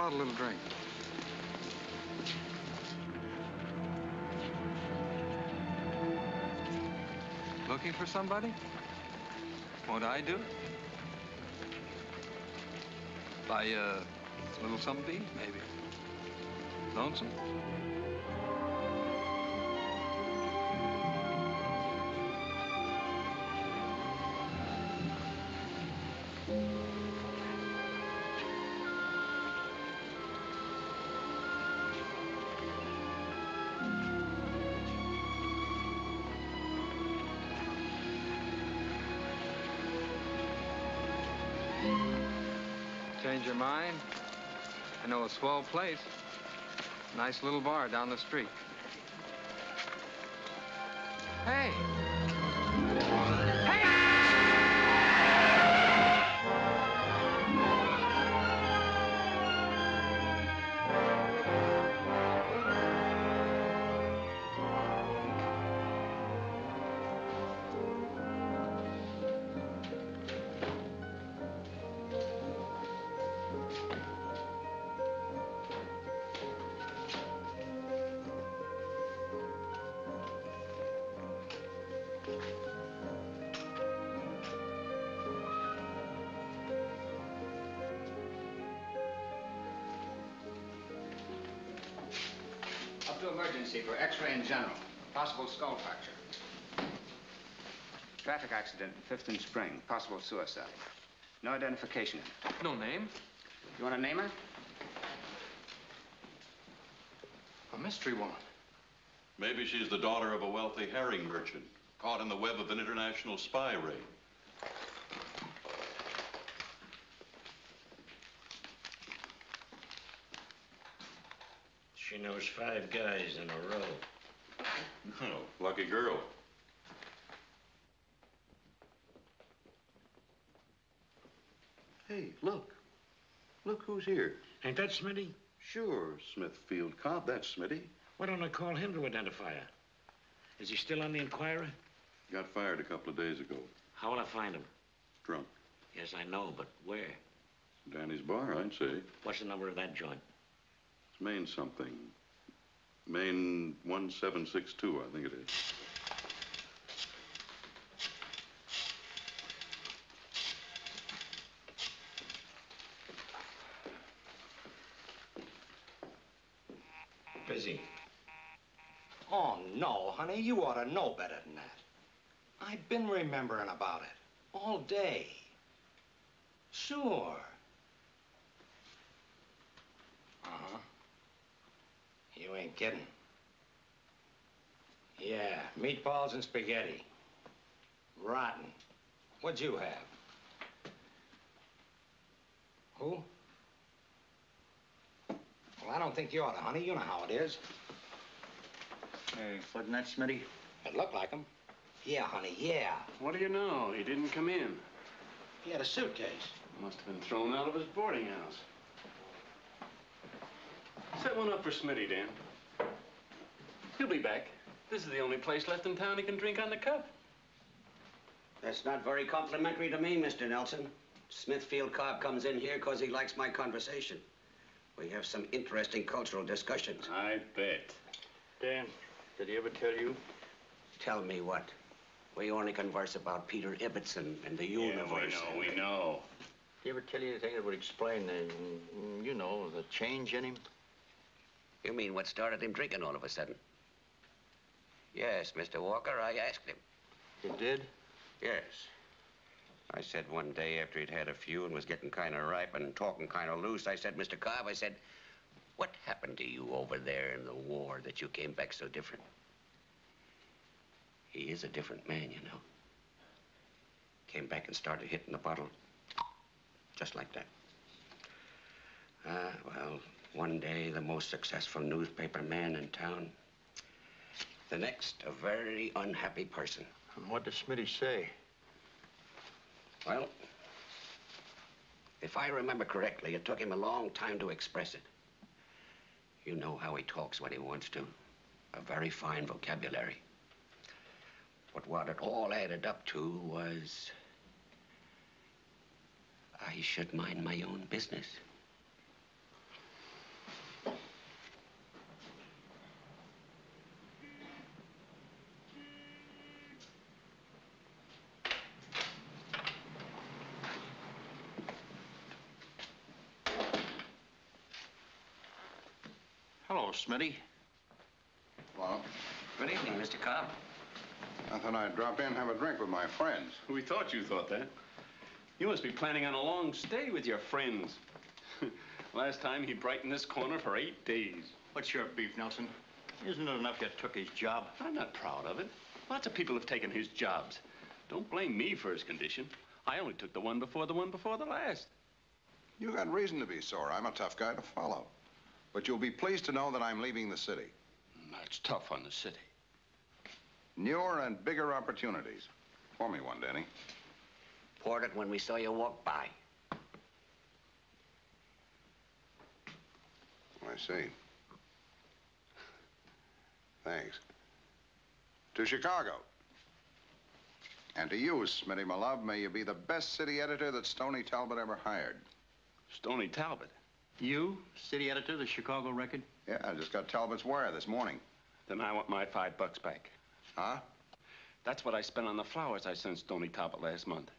How about a little drink? Looking for somebody? What I do? Buy uh, a little something, maybe. Lonesome? Swell place. Nice little bar down the street. Possible skull fracture. Traffic accident, 5th and Spring. Possible suicide. No identification. No name? You want to name her? A mystery woman. Maybe she's the daughter of a wealthy herring merchant, caught in the web of an international spy ring. She knows five guys in a row. Oh, lucky girl. Hey, look. Look who's here. Ain't that Smitty? Sure, Smithfield Cobb. That's Smitty. Why don't I call him to identify her? Is he still on the Inquirer? Got fired a couple of days ago. How will I find him? Drunk. Yes, I know, but where? Danny's bar, I'd say. What's the number of that joint? It's Main something. Main 1762, I think it is. Busy. Oh, no, honey, you ought to know better than that. I've been remembering about it all day. Sure. You ain't kidding. Yeah, meatballs and spaghetti. Rotten. What'd you have? Who? Well, I don't think you ought to, honey. You know how it is. Hey, wasn't that Smitty? It looked like him. Yeah, honey, yeah. What do you know? He didn't come in. He had a suitcase. Must have been thrown out of his boarding house. Set one up for Smitty, Dan. He'll be back. This is the only place left in town he can drink on the cup. That's not very complimentary to me, Mr. Nelson. Smithfield Cobb comes in here because he likes my conversation. We have some interesting cultural discussions. I bet. Dan, did he ever tell you? Tell me what? We only converse about Peter Ibbetson and the universe. Yeah, we know, we know. Did he ever tell you anything that would explain the, you know, the change in him? You mean what started him drinking all of a sudden? Yes, Mr. Walker, I asked him. You did? Yes. I said one day after he'd had a few and was getting kind of ripe and talking kind of loose, I said, Mr. Cobb, I said, what happened to you over there in the war that you came back so different? He is a different man, you know. Came back and started hitting the bottle. Just like that. Ah, well, one day, the most successful newspaper man in town. The next, a very unhappy person. And what did Smitty say? Well, if I remember correctly, it took him a long time to express it. You know how he talks when he wants to. A very fine vocabulary. But what it all added up to was. I should mind my own business. Hello, Smitty. Well, Good evening, Mr. Cobb. I thought I'd drop in and have a drink with my friends. We thought you thought that. You must be planning on a long stay with your friends. Last time he brightened this corner for eight days. What's your beef, Nelson? Isn't it enough you took his job? I'm not proud of it. Lots of people have taken his jobs. Don't blame me for his condition. I only took the one before the one before the last. You got reason to be sore. I'm a tough guy to follow. But you'll be pleased to know that I'm leaving the city. Mm, that's tough on the city. Newer and bigger opportunities. Pour me one, Danny. Poured it when we saw you walk by. I see. Thanks. To Chicago. And to you, Smitty, my love, may you be the best city editor that Stony Talbot ever hired. Stony Talbot. You, city editor of the Chicago Record? Yeah, I just got Talbot's wire this morning. Then I want my five bucks back. Huh? That's what I spent on the flowers I sent Stony Talbot last month.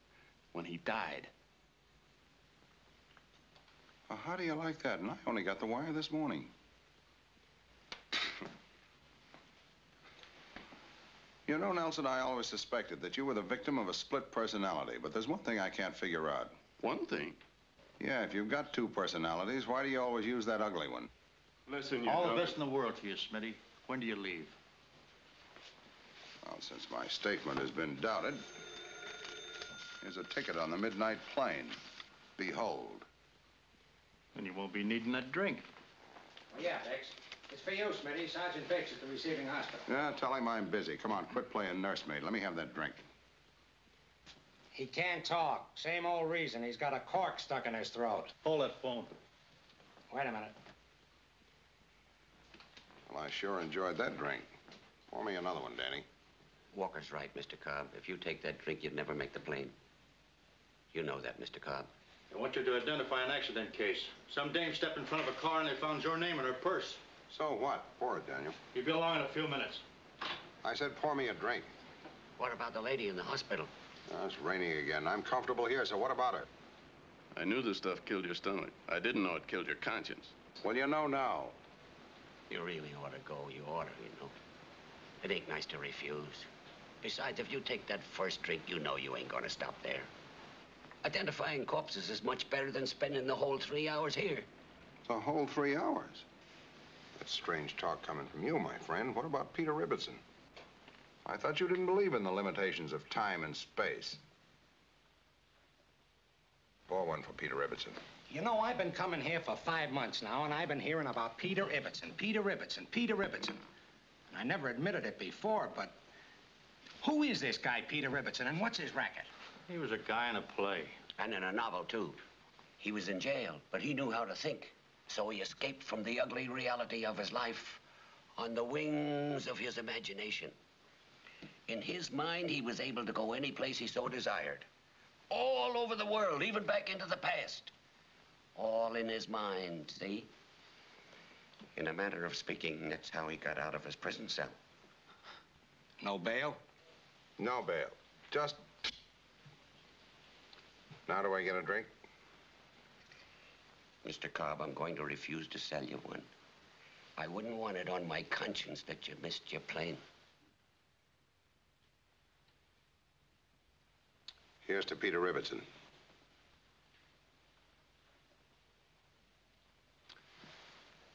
When he died. Well, how do you like that? And I only got the wire this morning. you know, Nelson, I always suspected that you were the victim of a split personality, but there's one thing I can't figure out. One thing. Yeah, if you've got two personalities, why do you always use that ugly one? Listen, you All know- the best in the world to you, Smitty. When do you leave? Well, since my statement has been doubted, here's a ticket on the midnight plane. Behold. Then you won't be needing that drink. Well, yeah, Dex. It's for you, Smitty. Sergeant Bates at the receiving hospital. Yeah, tell him I'm busy. Come on, quit playing nursemaid. Let me have that drink. He can't talk. Same old reason. He's got a cork stuck in his throat. Hold that phone. Wait a minute. Well, I sure enjoyed that drink. Pour me another one, Danny. Walker's right, Mr. Cobb. If you take that drink, you'd never make the plane. You know that, Mr. Cobb. I want you to identify an accident case. Some dame stepped in front of a car and they found your name in her purse. So what? Pour it, Daniel. You'll be along in a few minutes. I said pour me a drink. What about the lady in the hospital? Oh, it's raining again. I'm comfortable here, so what about it? I knew this stuff killed your stomach. I didn't know it killed your conscience. Well, you know now. You really ought to go. You ought to, you know. It ain't nice to refuse. Besides, if you take that first drink, you know you ain't gonna stop there. Identifying corpses is much better than spending the whole three hours here. The whole three hours. That's strange talk coming from you, my friend. What about Peter Ribbitson? I thought you didn't believe in the limitations of time and space. Pour one for Peter Ribbitson. You know, I've been coming here for five months now, and I've been hearing about Peter Ibbetson, Peter Ibbetson, Peter Ibbetson. And I never admitted it before, but who is this guy, Peter Ibbetson, and what's his racket? He was a guy in a play. And in a novel, too. He was in jail, but he knew how to think. So he escaped from the ugly reality of his life on the wings of his imagination. In his mind, he was able to go any place he so desired. All over the world, even back into the past. All in his mind, see? In a manner of speaking, that's how he got out of his prison cell. No bail? No bail. Just. Now do I get a drink? Mr. Cobb, I'm going to refuse to sell you one. I wouldn't want it on my conscience that you missed your plane. Here's to Peter Ribbitson.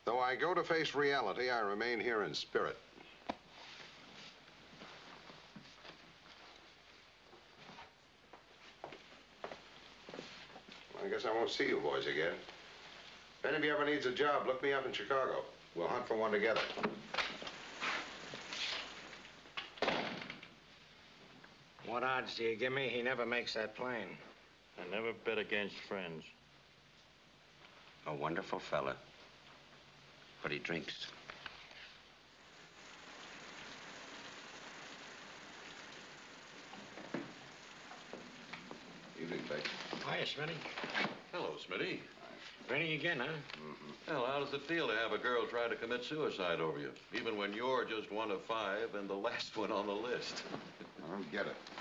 Though I go to face reality, I remain here in spirit. I guess I won't see you boys again. If any of you ever needs a job, look me up in Chicago. We'll hunt for one together. what odds do you give me? He never makes that plane. I never bet against friends. A wonderful fella, but he drinks. Evening, Beck. Hiya, Smitty. Hello, Smitty. Benny again, huh? Mm -hmm. Well, how does it feel to have a girl try to commit suicide over you, even when you're just one of five and the last one on the list? I don't get it.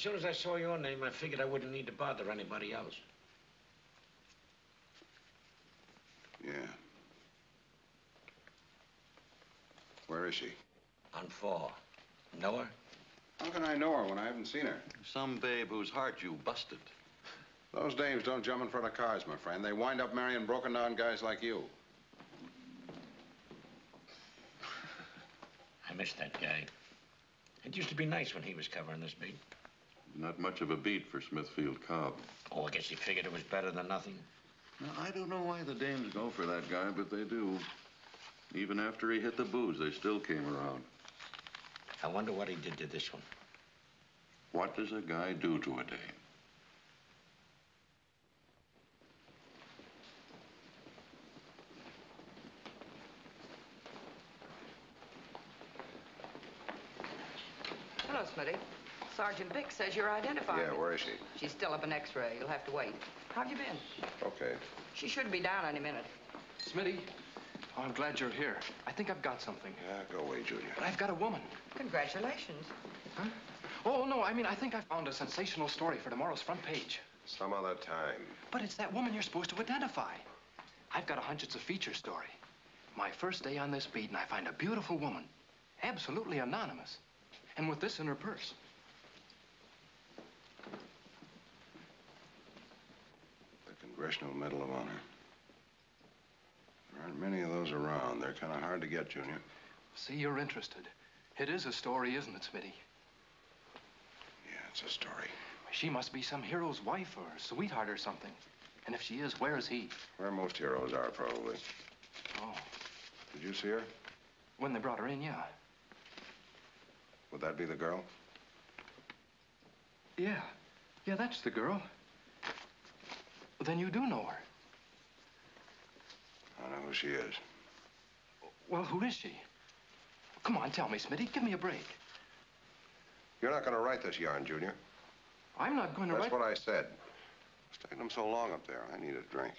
As soon as I saw your name, I figured I wouldn't need to bother anybody else. Yeah. Where is she? On four. Know her? How can I know her when I haven't seen her? Some babe whose heart you busted. Those dames don't jump in front of cars, my friend. They wind up marrying broken down guys like you. I miss that guy. It used to be nice when he was covering this beat. Not much of a beat for Smithfield Cobb. Oh, I guess he figured it was better than nothing. Now, I don't know why the dames go for that guy, but they do. Even after he hit the booze, they still came around. I wonder what he did to this one. What does a guy do to a dame? Hello, Smitty. Sergeant Vick says you're identified. Yeah, where is she? She's still up in X-ray. You'll have to wait. How have you been? Okay. She should be down any minute. Smitty, oh, I'm glad you're here. I think I've got something. Yeah, go away, Junior. But I've got a woman. Congratulations. Huh? Oh, no, I mean, I think I found a sensational story for tomorrow's front page. Some other time. But it's that woman you're supposed to identify. I've got a hunch it's a feature story. My first day on this beat, and I find a beautiful woman, absolutely anonymous, and with this in her purse. The Congressional Medal of Honor. There aren't many of those around. They're kind of hard to get, Junior. See, you're interested. It is a story, isn't it, Smitty? Yeah, it's a story. She must be some hero's wife or sweetheart or something. And if she is, where is he? Where most heroes are, probably. Oh, Did you see her? when they brought her in, yeah. Would that be the girl? Yeah. Yeah, that's the girl. Then you do know her. I know who she is. Well, who is she? Come on, tell me, Smitty. Give me a break. You're not going to write this yarn, Junior. I'm not going to That's write... That's what I said. It's taking them so long up there. I need a drink.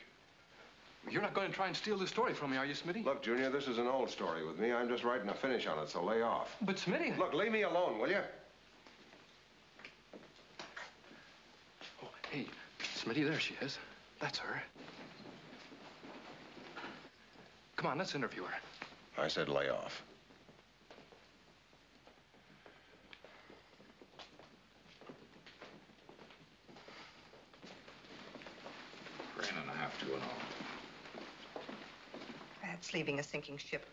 You're not going to try and steal this story from me, are you, Smitty? Look, Junior, this is an old story with me. I'm just writing a finish on it, so lay off. But, Smitty... Look, leave me alone, will you? Oh, hey, Smitty, there she is. That's her. Come on, let's interview her. I said lay off. Grand and a half to an all. That's leaving a sinking ship.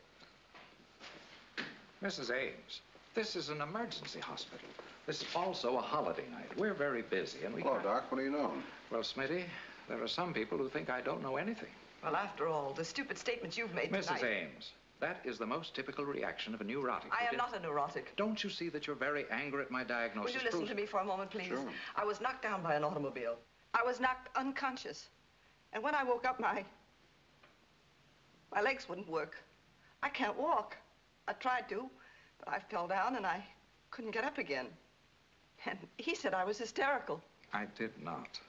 Mrs. Ames, this is an emergency hospital. This is also a holiday night. We're very busy, and we Hello, can't- Doc. What do you know? Well, Smitty, there are some people who think I don't know anything. Well, after all, the stupid statements you've made Mrs. tonight... Ames, that is the most typical reaction of a neurotic. I am did- not a neurotic. Don't you see that you're very angry at my Will diagnosis? you listen Proves- to me for a moment, please? Sure. I was knocked down by an automobile. I was knocked unconscious. And when I woke up, my... My legs wouldn't work. I can't walk. I tried to, but I fell down and I couldn't get up again. And he said I was hysterical. I did not.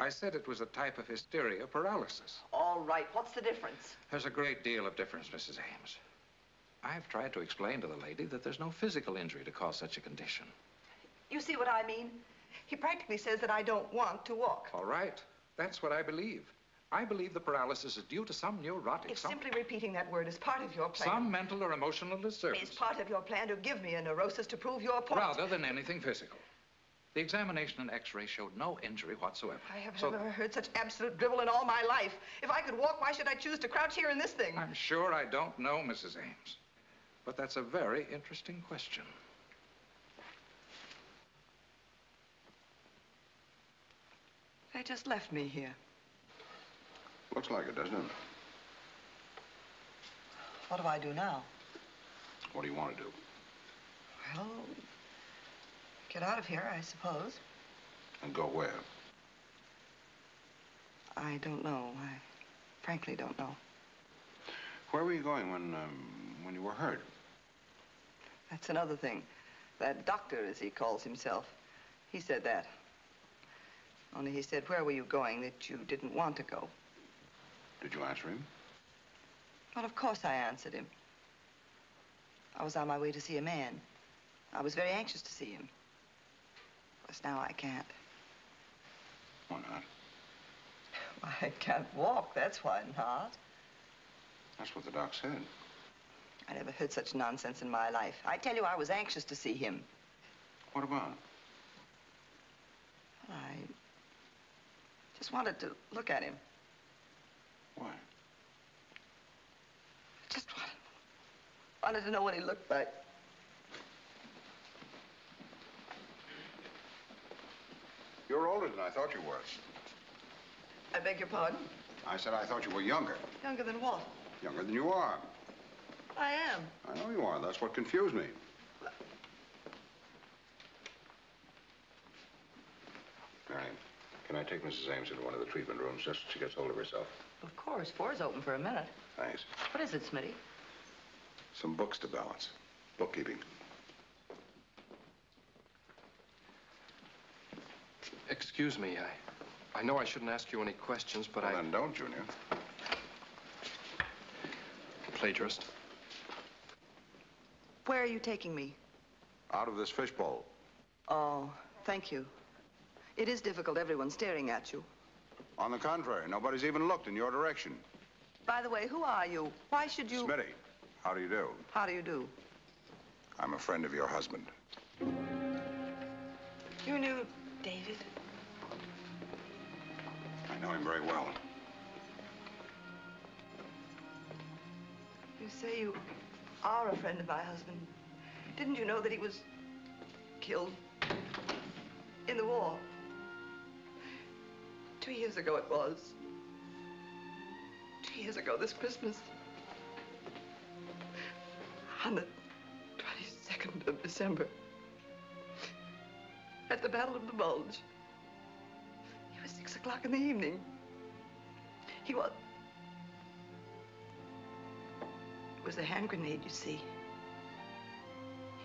I said it was a type of hysteria paralysis. All right, what's the difference? There's a great deal of difference, Mrs. Ames. I've tried to explain to the lady that there's no physical injury to cause such a condition. You see what I mean? He practically says that I don't want to walk. All right. That's what I believe. I believe the paralysis is due to some neurotic, If some, simply repeating that word is part of your plan... some mental or emotional disturbance. Is part of your plan to give me a neurosis to prove your point. Rather than anything physical. The examination and x-ray showed no injury whatsoever. I have So- never heard such absolute drivel in all my life. If I could walk, why should I choose to crouch here in this thing? I'm sure I don't know, Mrs. Ames. But that's a very interesting question. They just left me here. Looks like it, doesn't it? What do I do now? What do you want to do? Well, get out of here, I suppose. And go where? I don't know. I, frankly don't know. Where were you going when, um, when you were hurt? That's another thing. That doctor, as he calls himself, he said that. Only he said, where were you going that you didn't want to go? Did you answer him? Well, of course I answered him. I was on my way to see a man. I was very anxious to see him. Now I can't. Why not? I can't walk, that's why not. That's what the doc said. I never heard such nonsense in my life. I tell you, I was anxious to see him. What about? I just wanted to look at him. Why? I just wanted, wanted to know what he looked like. You're older than I thought you were. I beg your pardon? I said I thought you were younger. Younger than what? Younger than you are. I am. I know you are. That's what confused me. Mary, can I take Mrs. Ames into one of the treatment rooms just so she gets hold of herself? Of course. Four's open for a minute. Thanks. What is it, Smitty? Some books to balance. Bookkeeping. Excuse me, I, I know I shouldn't ask you any questions, but well, I... then don't, Junior. Plagiarist. Where are you taking me? Out of this fishbowl. Oh, thank you. It is difficult, everyone staring at you. On the contrary, nobody's even looked in your direction. By the way, who are you? Why should you... Smitty, how do you do? How do you do? I'm a friend of your husband. You knew David? Know him very well. You say you are a friend of my husband. Didn't you know that he was killed in the war? Two years ago it was. Two years ago this Christmas. On the 22nd of December. At the Battle of the Bulge. O'clock in the evening. He was... It was a hand grenade, you see.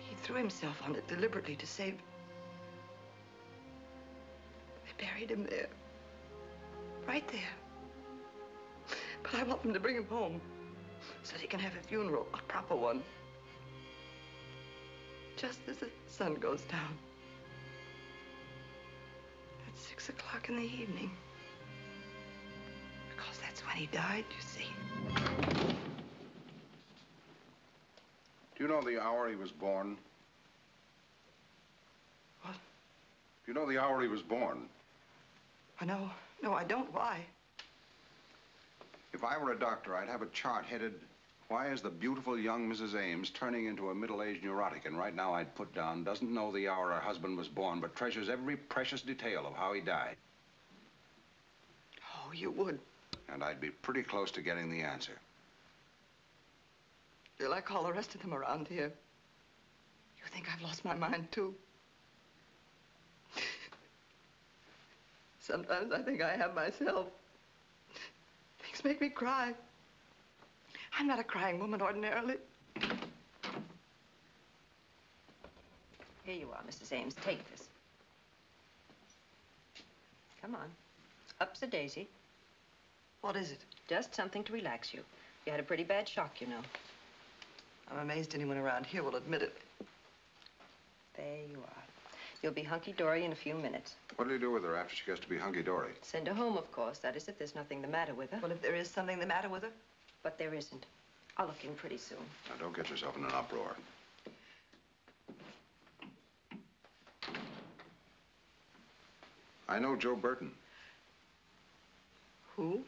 He threw himself on it deliberately to save... They buried him there. Right there. But I want them to bring him home so that he can have a funeral, a proper one. Just as the sun goes down. O'clock in the evening. Because that's when he died, you see. Do you know the hour he was born? What? Do you know the hour he was born? I know. No, I don't. Why? If I were a doctor, I'd have a chart headed, Why is the beautiful young Mrs. Ames turning into a middle-aged neurotic? And right now I'd put down, doesn't know the hour her husband was born, but treasures every precious detail of how he died. Oh, you would. And I'd be pretty close to getting the answer. You're like all the rest of them around here. You think I've lost my mind, too? Sometimes I think I have myself. Things make me cry. I'm not a crying woman ordinarily. Here you are, Mrs. Ames. Take this. Come on. Up's a daisy. What is it? Just something to relax you. You had a pretty bad shock, you know. I'm amazed anyone around here will admit it. There you are. You'll be hunky-dory in a few minutes. What do you do with her after she gets to be hunky-dory? Send her home, of course. That is, if there's nothing the matter with her. Well, if there is something the matter with her? But there isn't. I'll look in pretty soon. Now, don't get yourself in an uproar. I know Joe Burton. Who?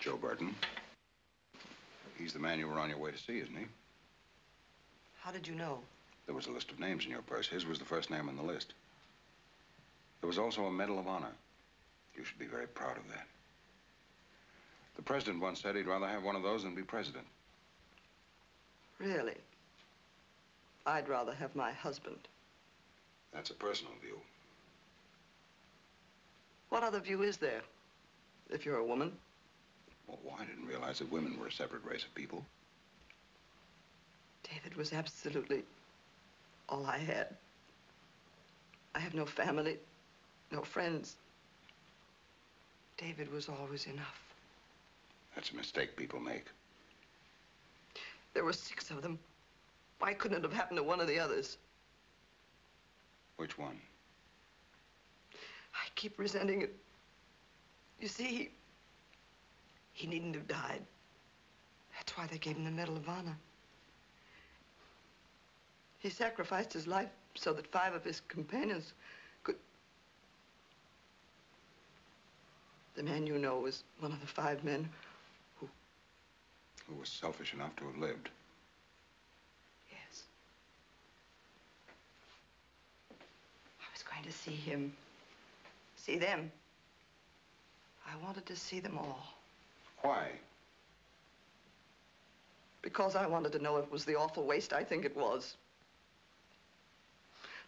Joe Burton. He's the man you were on your way to see, isn't he? How did you know? There was a list of names in your purse. His was the first name on the list. There was also a Medal of Honor. You should be very proud of that. The president once said he'd rather have one of those than be president. Really? I'd rather have my husband. That's a personal view. What other view is there? If you're a woman? Oh, I didn't realize that women were a separate race of people. David was absolutely all I had. I have no family, no friends. David was always enough. That's a mistake people make. There were six of them. Why couldn't it have happened to one of the others? Which one? I keep resenting it. You see, he, he needn't have died. That's why they gave him the Medal of Honor. He sacrificed his life so that five of his companions could... The man you know was one of the five men. Who was selfish enough to have lived. Yes. I was going to see him. See them. I wanted to see them all. Why? Because I wanted to know if it was the awful waste I think it was.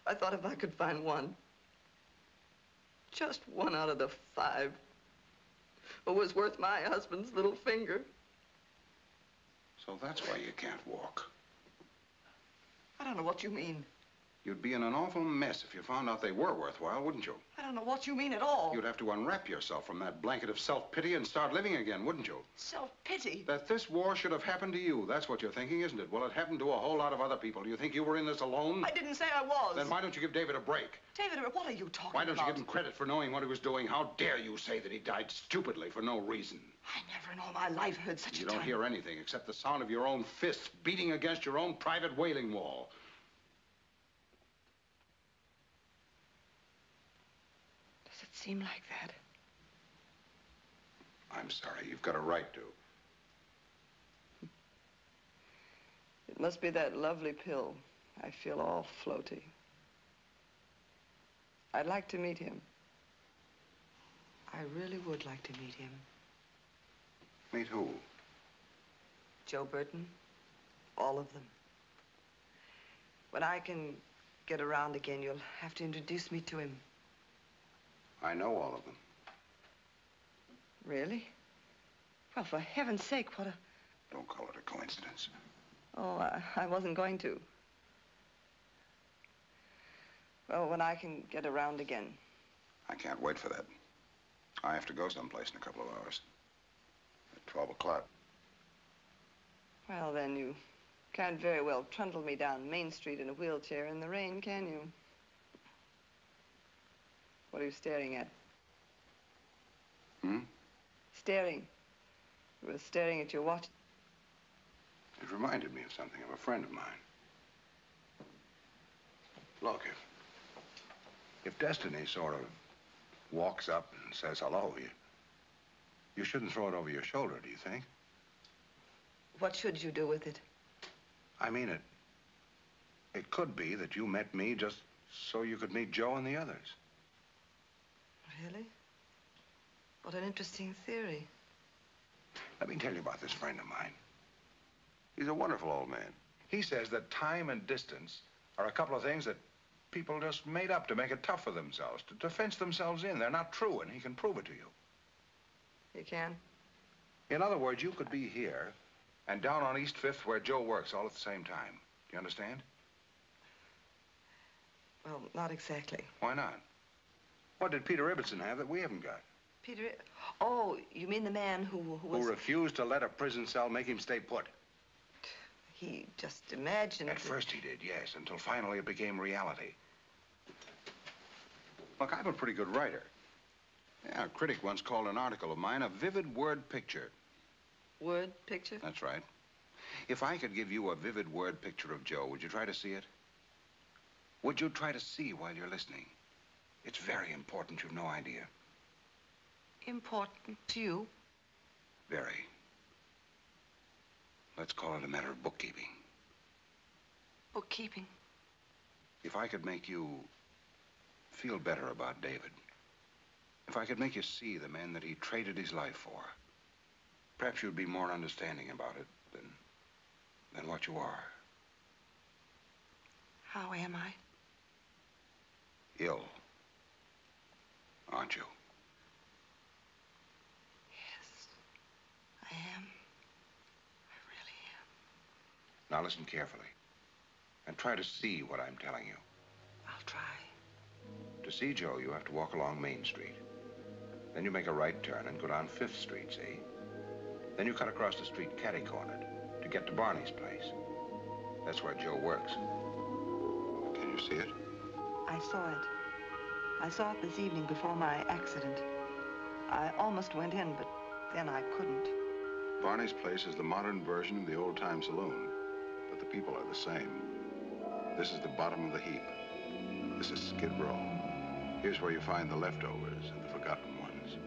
I thought if I could find one, just one out of the five, who was worth my husband's little finger. So that's why you can't walk. I don't know what you mean. You'd be in an awful mess if you found out they were worthwhile, wouldn't you? I don't know what you mean at all. You'd have to unwrap yourself from that blanket of self-pity and start living again, wouldn't you? Self-pity? That this war should have happened to you. That's what you're thinking, isn't it? Well, it happened to a whole lot of other people. Do you think you were in this alone? I didn't say I was. Then why don't you give David a break? David, what are you talking about? Why don't you give him credit for knowing what he was doing? How dare you say that he died stupidly for no reason? I never in all my life heard such you a You don't time. hear anything except the sound of your own fists beating against your own private wailing wall. Does it seem like that? I'm sorry. You've got a right to. It must be that lovely pill. I feel all floaty. I'd like to meet him. I really would like to meet him. Meet who? Joe Burton. All of them. When I can get around again, you'll have to introduce me to him. I know all of them. Really? Well, for heaven's sake, what a... Don't call it a coincidence. Oh, I, I wasn't going to. Well, when I can get around again. I can't wait for that. I have to go someplace in a couple of hours. At 12 o'clock. Well, then you can't very well trundle me down Main Street in a wheelchair in the rain, can you? What are you staring at? Hmm? Staring. You were staring at your watch. It reminded me of something of a friend of mine. Look, if, if destiny sort of walks up and says hello, you, you shouldn't throw it over your shoulder, do you think? What should you do with it? I mean, it, it could be that you met me just so you could meet Joe and the others. Really? What an interesting theory. Let me tell you about this friend of mine. He's a wonderful old man. He says that time and distance are a couple of things that people just made up to make it tough for themselves, to, to fence themselves in. They're not true, and he can prove it to you. You can? In other words, you could be here and down on East Fifth where Joe works all at the same time. Do you understand? Well, not exactly. Why not? What did Peter Ibbetson have that we haven't got? Peter. Oh, you mean the man who, who was. Who refused to let a prison cell make him stay put. He just imagined. At that- first he did, yes, until finally it became reality. Look, I'm a pretty good writer. Yeah, a critic once called an article of mine a vivid word picture. Word picture? That's right. If I could give you a vivid word picture of Joe, would you try to see it? Would you try to see while you're listening? It's very important, you've no idea. Important to you? Very. Let's call it a matter of bookkeeping. Bookkeeping. If I could make you feel better about David, if I could make you see the man that he traded his life for, perhaps you'd be more understanding about it than, than what you are. How am I? Ill aren't you? Yes, I am. I really am. Now listen carefully and try to see what I'm telling you. I'll try. To see Joe, you have to walk along Main Street. Then you make a right turn and go down Fifth Street, see? Then you cut across the street catty-cornered to get to Barney's place. That's where Joe works. Can you see it? I saw it. I saw it this evening before my accident. I almost went in, but then I couldn't. Barney's place is the modern version of the old-time saloon, but the people are the same. This is the bottom of the heap. This is Skid Row. Here's where you find the leftovers and the forgotten ones.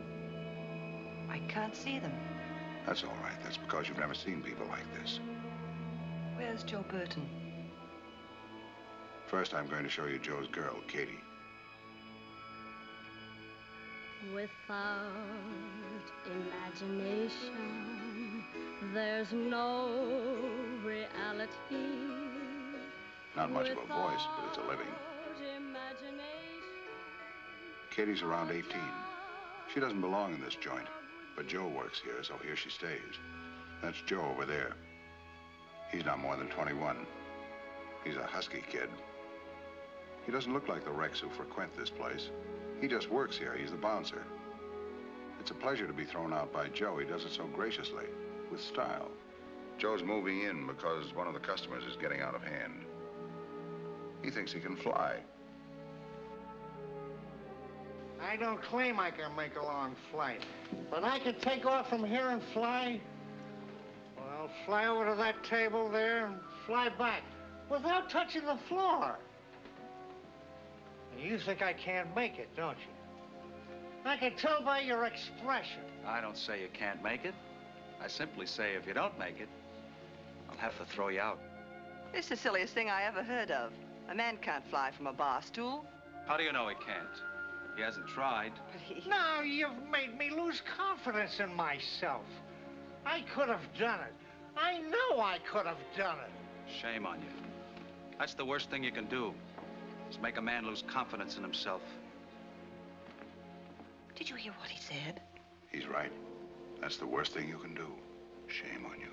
I can't see them. That's all right. That's because you've never seen people like this. Where's Joe Burton? First, I'm going to show you Joe's girl, Katie. Without imagination, there's no reality. Not much of a voice, but it's a living. Katie's around 18. She doesn't belong in this joint, but Joe works here, so here she stays. That's Joe over there. He's not more than 21. He's a husky kid. He doesn't look like the wrecks who frequent this place. He just works here. He's the bouncer. It's a pleasure to be thrown out by Joe. He does it so graciously, with style. Joe's moving in because one of the customers is getting out of hand. He thinks he can fly. I don't claim I can make a long flight, but I can take off from here and fly. Well, I'll fly over to that table there and fly back without touching the floor. You think I can't make it, don't you? I can tell by your expression. I don't say you can't make it. I simply say if you don't make it, I'll have to throw you out. It's the silliest thing I ever heard of. A man can't fly from a bar stool. How do you know he can't? He hasn't tried. But he... Now you've made me lose confidence in myself. I could have done it. I know I could have done it. Shame on you. That's the worst thing you can do, is make a man lose confidence in himself. Did you hear what he said? He's right. That's the worst thing you can do. Shame on you.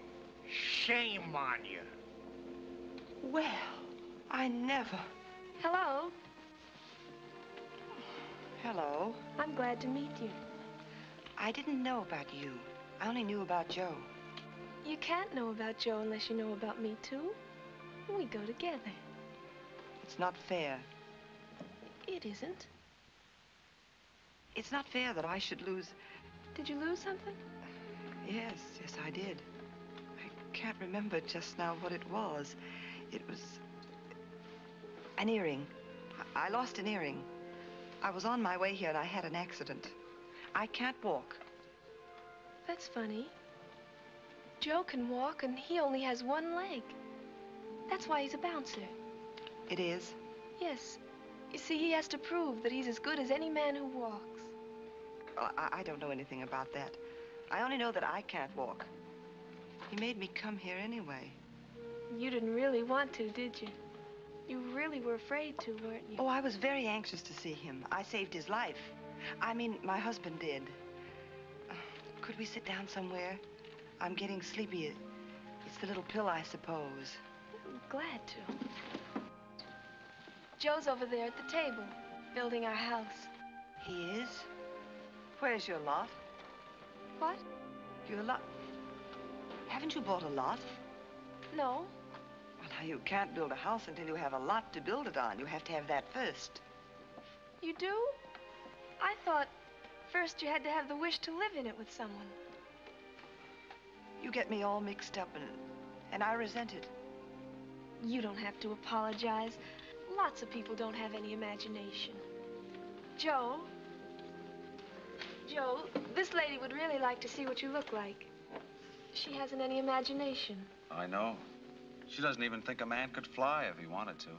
Shame on you. Well, I never. Hello. Hello. I'm glad to meet you. I didn't know about you. I only knew about Joe. You can't know about Joe unless you know about me, too. We go together. It's not fair. It isn't. It's not fair that I should lose. Did you lose something? Yes, yes, I did. I can't remember just now what it was. It was an earring. I, lost an earring. I was on my way here and I had an accident. I can't walk. That's funny. Joe can walk and he only has one leg. That's why he's a bouncer. It is? Yes. You see, he has to prove that he's as good as any man who walks. Well, I, I don't know anything about that. I only know that I can't walk. He made me come here anyway. You didn't really want to, did you? You really were afraid to, weren't you? Oh, I was very anxious to see him. I saved his life. I mean, my husband did. Uh, could we sit down somewhere? I'm getting sleepy. It's the little pill, I suppose. I'm glad to. Joe's over there at the table, building our house. He is? Where's your lot? What? Your lot? Haven't you bought a lot? No. Well, now, you can't build a house until you have a lot to build it on. You have to have that first. You do? I thought first you had to have the wish to live in it with someone. You get me all mixed up, and, and I resent it. You don't have to apologize. Lots of people don't have any imagination. Joe. Joe, this lady would really like to see what you look like. She hasn't any imagination. I know. She doesn't even think a man could fly if he wanted to.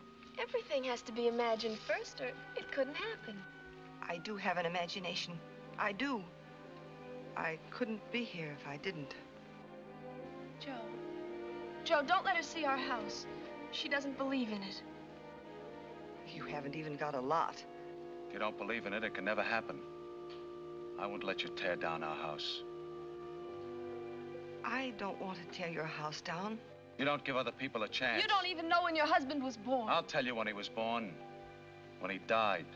Everything has to be imagined first, or it couldn't happen. I do have an imagination. I do. I couldn't be here if I didn't. Joe. Joe, don't let her see our house. She doesn't believe in it. You haven't even got a lot. If you don't believe in it, it can never happen. I won't let you tear down our house. I don't want to tear your house down. You don't give other people a chance. You don't even know when your husband was born. I'll tell you when he was born. When he died.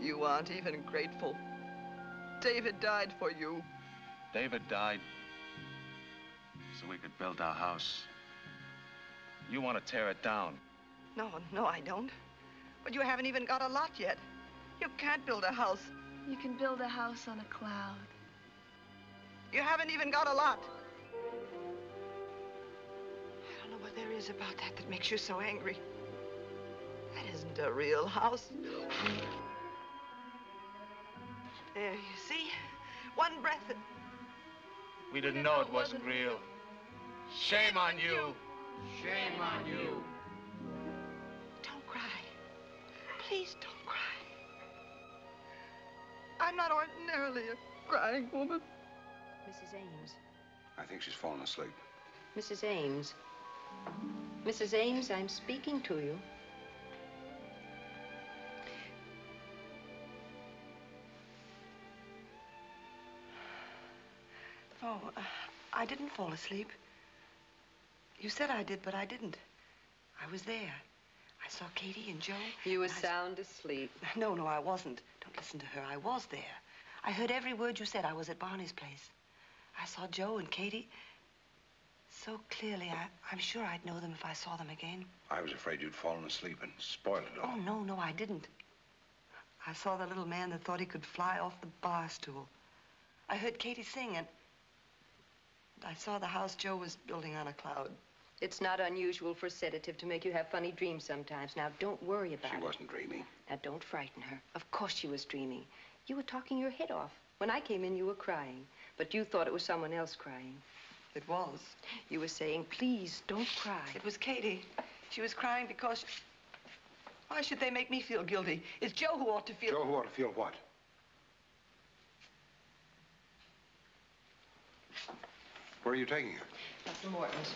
You aren't even grateful. David died for you. David died so we could build our house. You want to tear it down. No, no, I don't. But you haven't even got a lot yet. You can't build a house. You can build a house on a cloud. You haven't even got a lot. I don't know what there is about that that makes you so angry. That isn't a real house. There, you see? One breath. and- We didn't know it wasn't real. Shame on you. Shame on you. Please don't cry. I'm not ordinarily a crying woman. Mrs. Ames. I think she's fallen asleep. Mrs. Ames. Mrs. Ames, I'm speaking to you. Oh, uh, I didn't fall asleep. You said I did, but I didn't. I was there. I saw Katie and Joe. You were and I s- sound asleep. No, no, I wasn't. Don't listen to her. I was there. I heard every word you said. I was at Barney's place. I saw Joe and Katie so clearly. I, I'm sure I'd know them if I saw them again. I was afraid you'd fallen asleep and spoiled it all. Oh, no, no, I didn't. I saw the little man that thought he could fly off the bar stool. I heard Katie sing, and and I saw the house Joe was building on a cloud. It's not unusual for a sedative to make you have funny dreams sometimes. Now, don't worry about She it. She wasn't dreaming. Now, don't frighten her. Of course she was dreaming. You were talking your head off. When I came in, you were crying. But you thought it was someone else crying. It was. You were saying, please, don't cry. It was Katie. She was crying because. Why should they make me feel guilty? It's Joe who ought to feel. Joe, who ought to feel what? Where are you taking her? Dr. Morton's.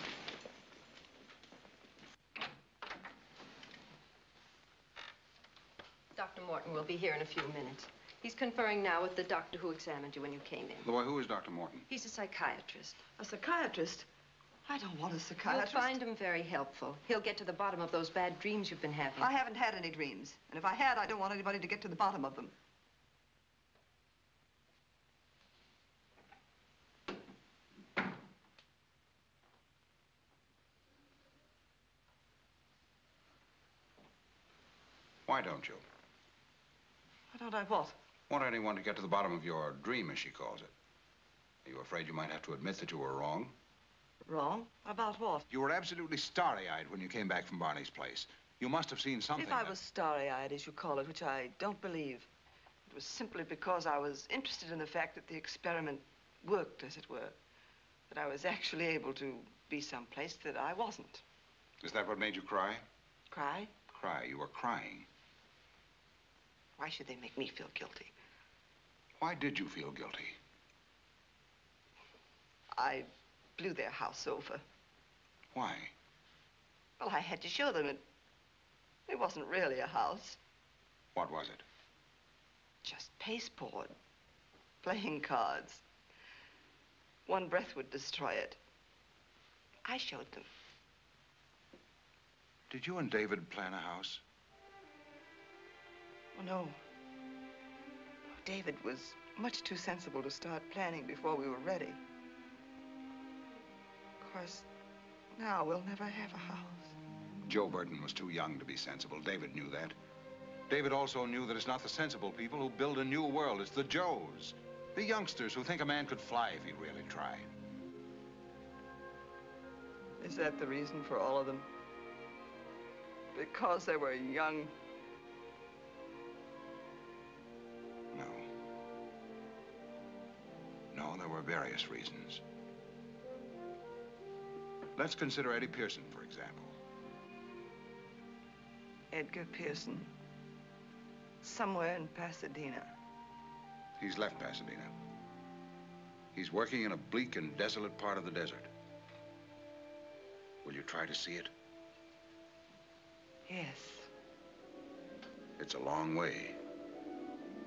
Dr. Morton will be here in a few minutes. He's conferring now with the doctor who examined you when you came in. Boy, who is Dr. Morton? He's a psychiatrist. A psychiatrist? I don't want a psychiatrist. You'll find him very helpful. He'll get to the bottom of those bad dreams you've been having. I haven't had any dreams. And if I had, I don't want anybody to get to the bottom of them. Why don't you? Why don't I what? Want anyone to get to the bottom of your dream, as she calls it? Are you afraid you might have to admit that you were wrong? Wrong? About what? You were absolutely starry-eyed when you came back from Barney's place. You must have seen something. If I that- was starry-eyed, as you call it, which I don't believe, it was simply because I was interested in the fact that the experiment worked, as it were. That I was actually able to be someplace that I wasn't. Is that what made you cry? Cry? Cry. You were crying. Why should they make me feel guilty? Why did you feel guilty? I blew their house over. Why? Well, I had to show them it. It wasn't really a house. What was it? Just pasteboard. Playing cards. One breath would destroy it. I showed them. Did you and David plan a house? Oh, no. Oh, David was much too sensible to start planning before we were ready. Of course, now we'll never have a house. Joe Burton was too young to be sensible. David knew that. David also knew that it's not the sensible people who build a new world. It's the Joes. The youngsters who think a man could fly if he really tried. Is that the reason for all of them? Because they were young. No, there were various reasons. Let's consider Eddie Pearson, for example. Edgar Pearson. Somewhere in Pasadena. He's left Pasadena. He's working in a bleak and desolate part of the desert. Will you try to see it? Yes. It's a long way.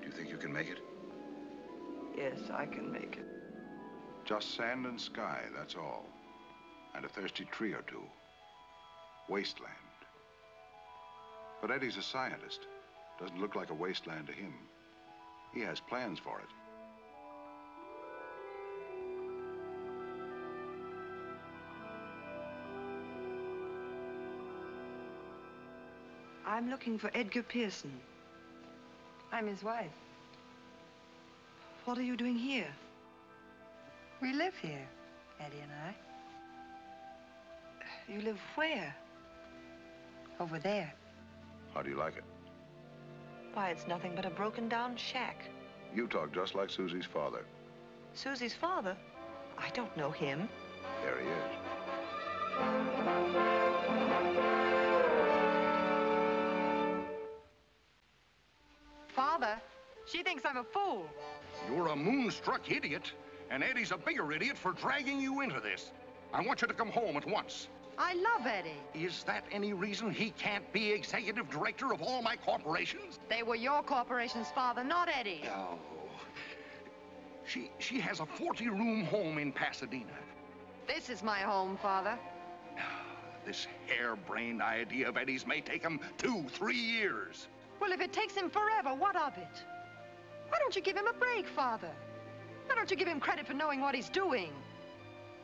Do you think you can make it? Yes, I can make it. Just sand and sky, that's all. and a thirsty tree or two. Wasteland. But Eddie's a scientist. Doesn't look like a wasteland to him. He has plans for it. I'm looking for Edgar Pearson. I'm his wife. What are you doing here? We live here, Eddie and I. You live where? Over there. How do you like it? Why, it's nothing but a broken down shack. You talk just like Susie's father. Susie's father? I don't know him. There he is. She thinks I'm a fool. You're a moonstruck idiot, and Eddie's a bigger idiot for dragging you into this. I want you to come home at once. I love Eddie. Is that any reason he can't be executive director of all my corporations? They were your corporation's father, not Eddie. No. She, she has a 40-room home in Pasadena. This is my home, Father. This harebrained idea of Eddie's may take him two, three years. Well, if it takes him forever, what of it? Why don't you give him a break, Father? Why don't you give him credit for knowing what he's doing?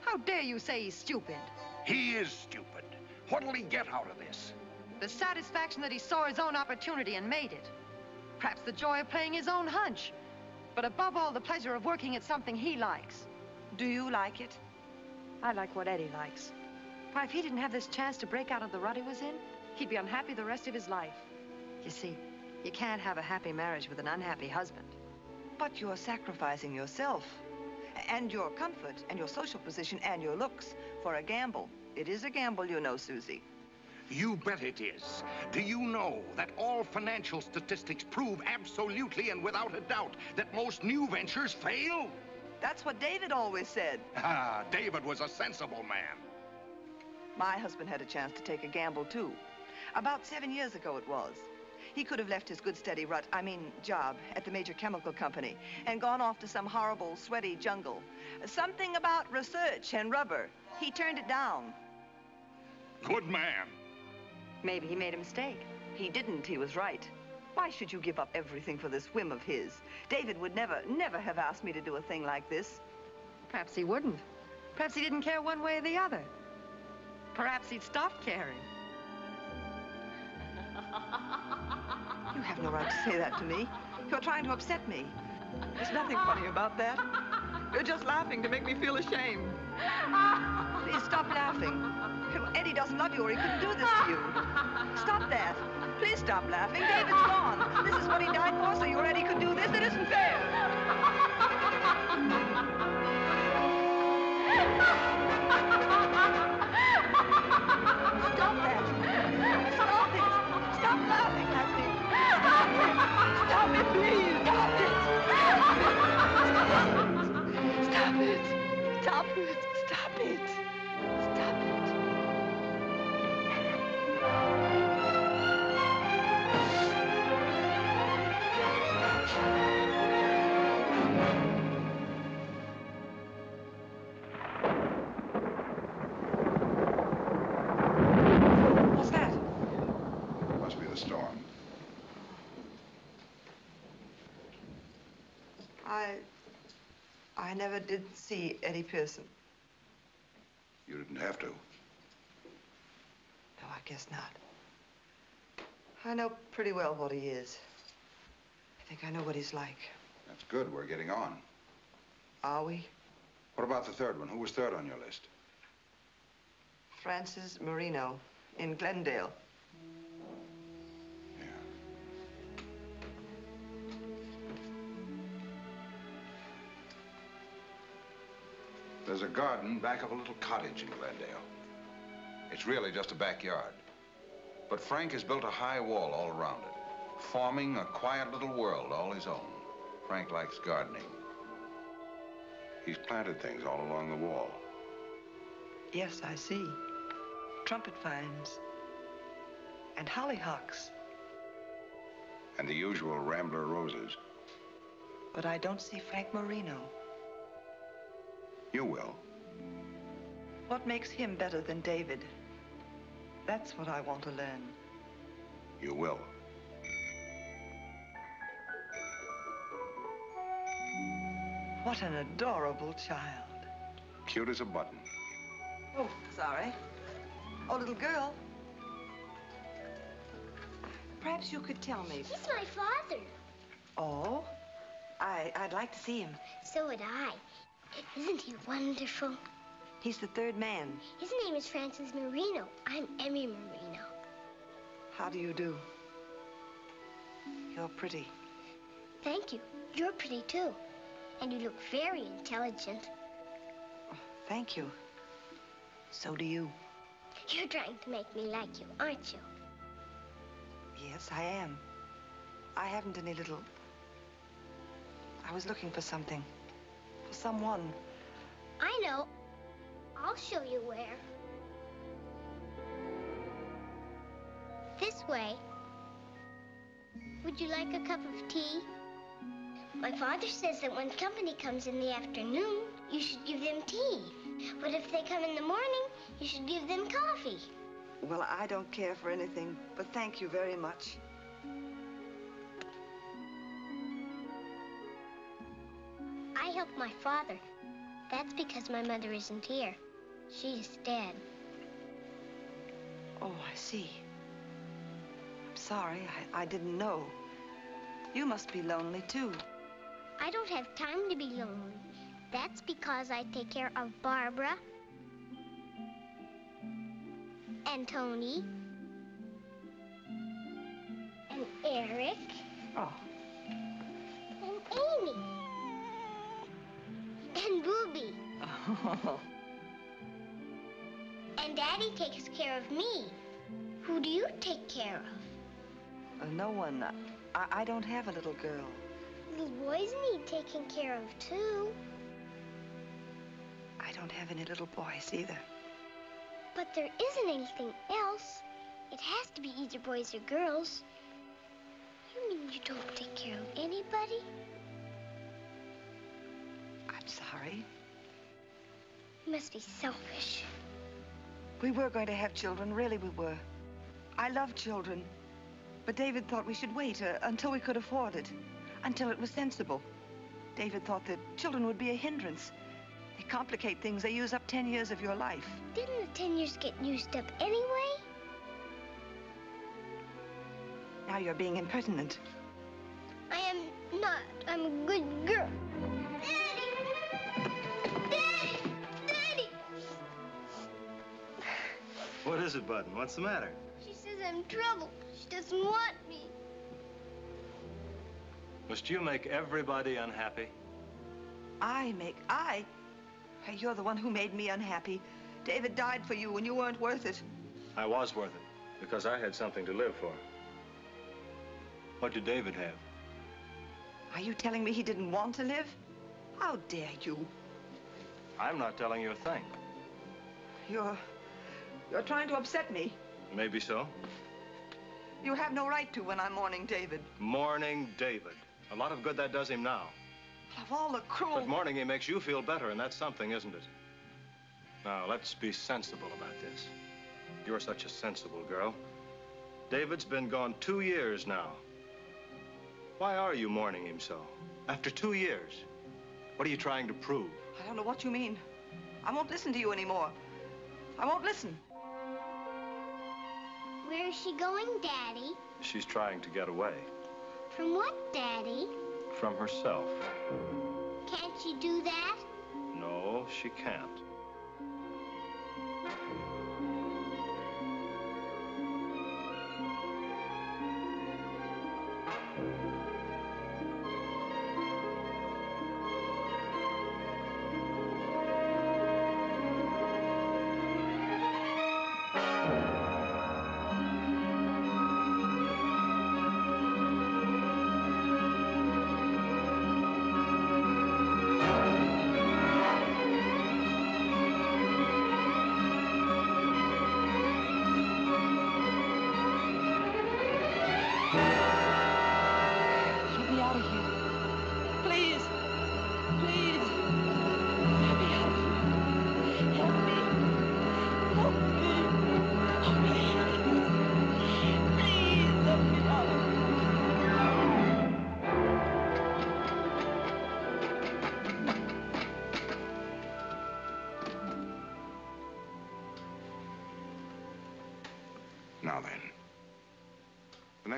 How dare you say he's stupid? He is stupid. What'll he get out of this? The satisfaction that he saw his own opportunity and made it. Perhaps the joy of playing his own hunch. But above all, the pleasure of working at something he likes. Do you like it? I like what Eddie likes. Why, if he didn't have this chance to break out of the rut he was in, he'd be unhappy the rest of his life. You see, you can't have a happy marriage with an unhappy husband. But you're sacrificing yourself and your comfort and your social position and your looks for a gamble. It is a gamble, you know, Susie. You bet it is. Do you know that all financial statistics prove absolutely and without a doubt that most new ventures fail? That's what David always said. Ah, David was a sensible man. My husband had a chance to take a gamble, too. About seven years ago it was. He could have left his good steady rut, I mean job, at the major chemical company and gone off to some horrible, sweaty jungle. Something about research and rubber. He turned it down. Good man. Maybe he made a mistake. He didn't. He was right. Why should you give up everything for this whim of his? David would never, never have asked me to do a thing like this. Perhaps he wouldn't. Perhaps he didn't care one way or the other. Perhaps he'd stopped caring. You have no right to say that to me. You're trying to upset me. There's nothing funny about that. You're just laughing to make me feel ashamed. Please stop laughing. Eddie doesn't love you or he couldn't do this to you. Stop that. Please stop laughing. David's gone. This is what he died for, so you or Eddie could do this. It isn't fair. Stop that. Stop it, please. Stop it. Stop it. Stop it. Stop it. Never did see Eddie Pearson. You didn't have to. No, I guess not. I know pretty well what he is. I think I know what he's like. That's good. We're getting on. Are we? What about the third one? Who was third on your list? Francis Marino in Glendale. There's a garden back of a little cottage in Glendale. It's really just a backyard. But Frank has built a high wall all around it, forming a quiet little world all his own. Frank likes gardening. He's planted things all along the wall. Yes, I see. Trumpet vines. And hollyhocks. And the usual rambler roses. But I don't see Frank Marino. You will. What makes him better than David? That's what I want to learn. You will. What an adorable child. Cute as a button. Oh, sorry. Oh, little girl. Perhaps you could tell me. He's my father. Oh? I, I'd like to see him. So would I. Isn't he wonderful? He's the third man. His name is Francis Marino. I'm Emmy Marino. How do you do? You're pretty. Thank you. You're pretty too. And you look very intelligent. Thank you. So do you. You're trying to make me like you, aren't you? Yes, I am. I haven't any little. I was looking for something. For someone. I know. I'll show you where. This way. Would you like a cup of tea? My father says that when company comes in the afternoon, you should give them tea. But if they come in the morning, you should give them coffee. Well, I don't care for anything, but thank you very much. I help my father. That's because my mother isn't here. She is dead. Oh, I see. I'm sorry. I, I didn't know. You must be lonely, too. I don't have time to be lonely. That's because I take care of Barbara and Tony and Eric Oh. and Amy and Booby. And Daddy takes care of me. Who do you take care of? Uh, no one. I, I don't have a little girl. Little boys need taking care of too. I don't have any little boys either. But there isn't anything else. It has to be either boys or girls. You mean you don't take care of anybody? I'm sorry. You must be selfish. We were going to have children, really we were. I love children. But David thought we should wait uh, until we could afford it, until it was sensible. David thought that children would be a hindrance. They complicate things. They use up 10 years of your life. Didn't the ten years get used up anyway? Now you're being impertinent. I am not. I'm a good girl. What is it, Button? What's the matter? She says I'm trouble. She doesn't want me. Must you make everybody unhappy? I make, I? Hey, you're the one who made me unhappy. David died for you and you weren't worth it. I was worth it, because I had something to live for. What did David have? Are you telling me he didn't want to live? How dare you? I'm not telling you a thing. You're, you're trying to upset me. Maybe so. You have no right to when I'm mourning David. Mourning David. A lot of good that does him now. Of all the cruel... But mourning him makes you feel better, and that's something, isn't it? Now, let's be sensible about this. You're such a sensible girl. David's been gone two years now. Why are you mourning him so? After two years? What are you trying to prove? I don't know what you mean. I won't listen to you anymore. I won't listen. Where is she going, Daddy? She's trying to get away From what, Daddy? from herself. Can't she do that? No, she can't.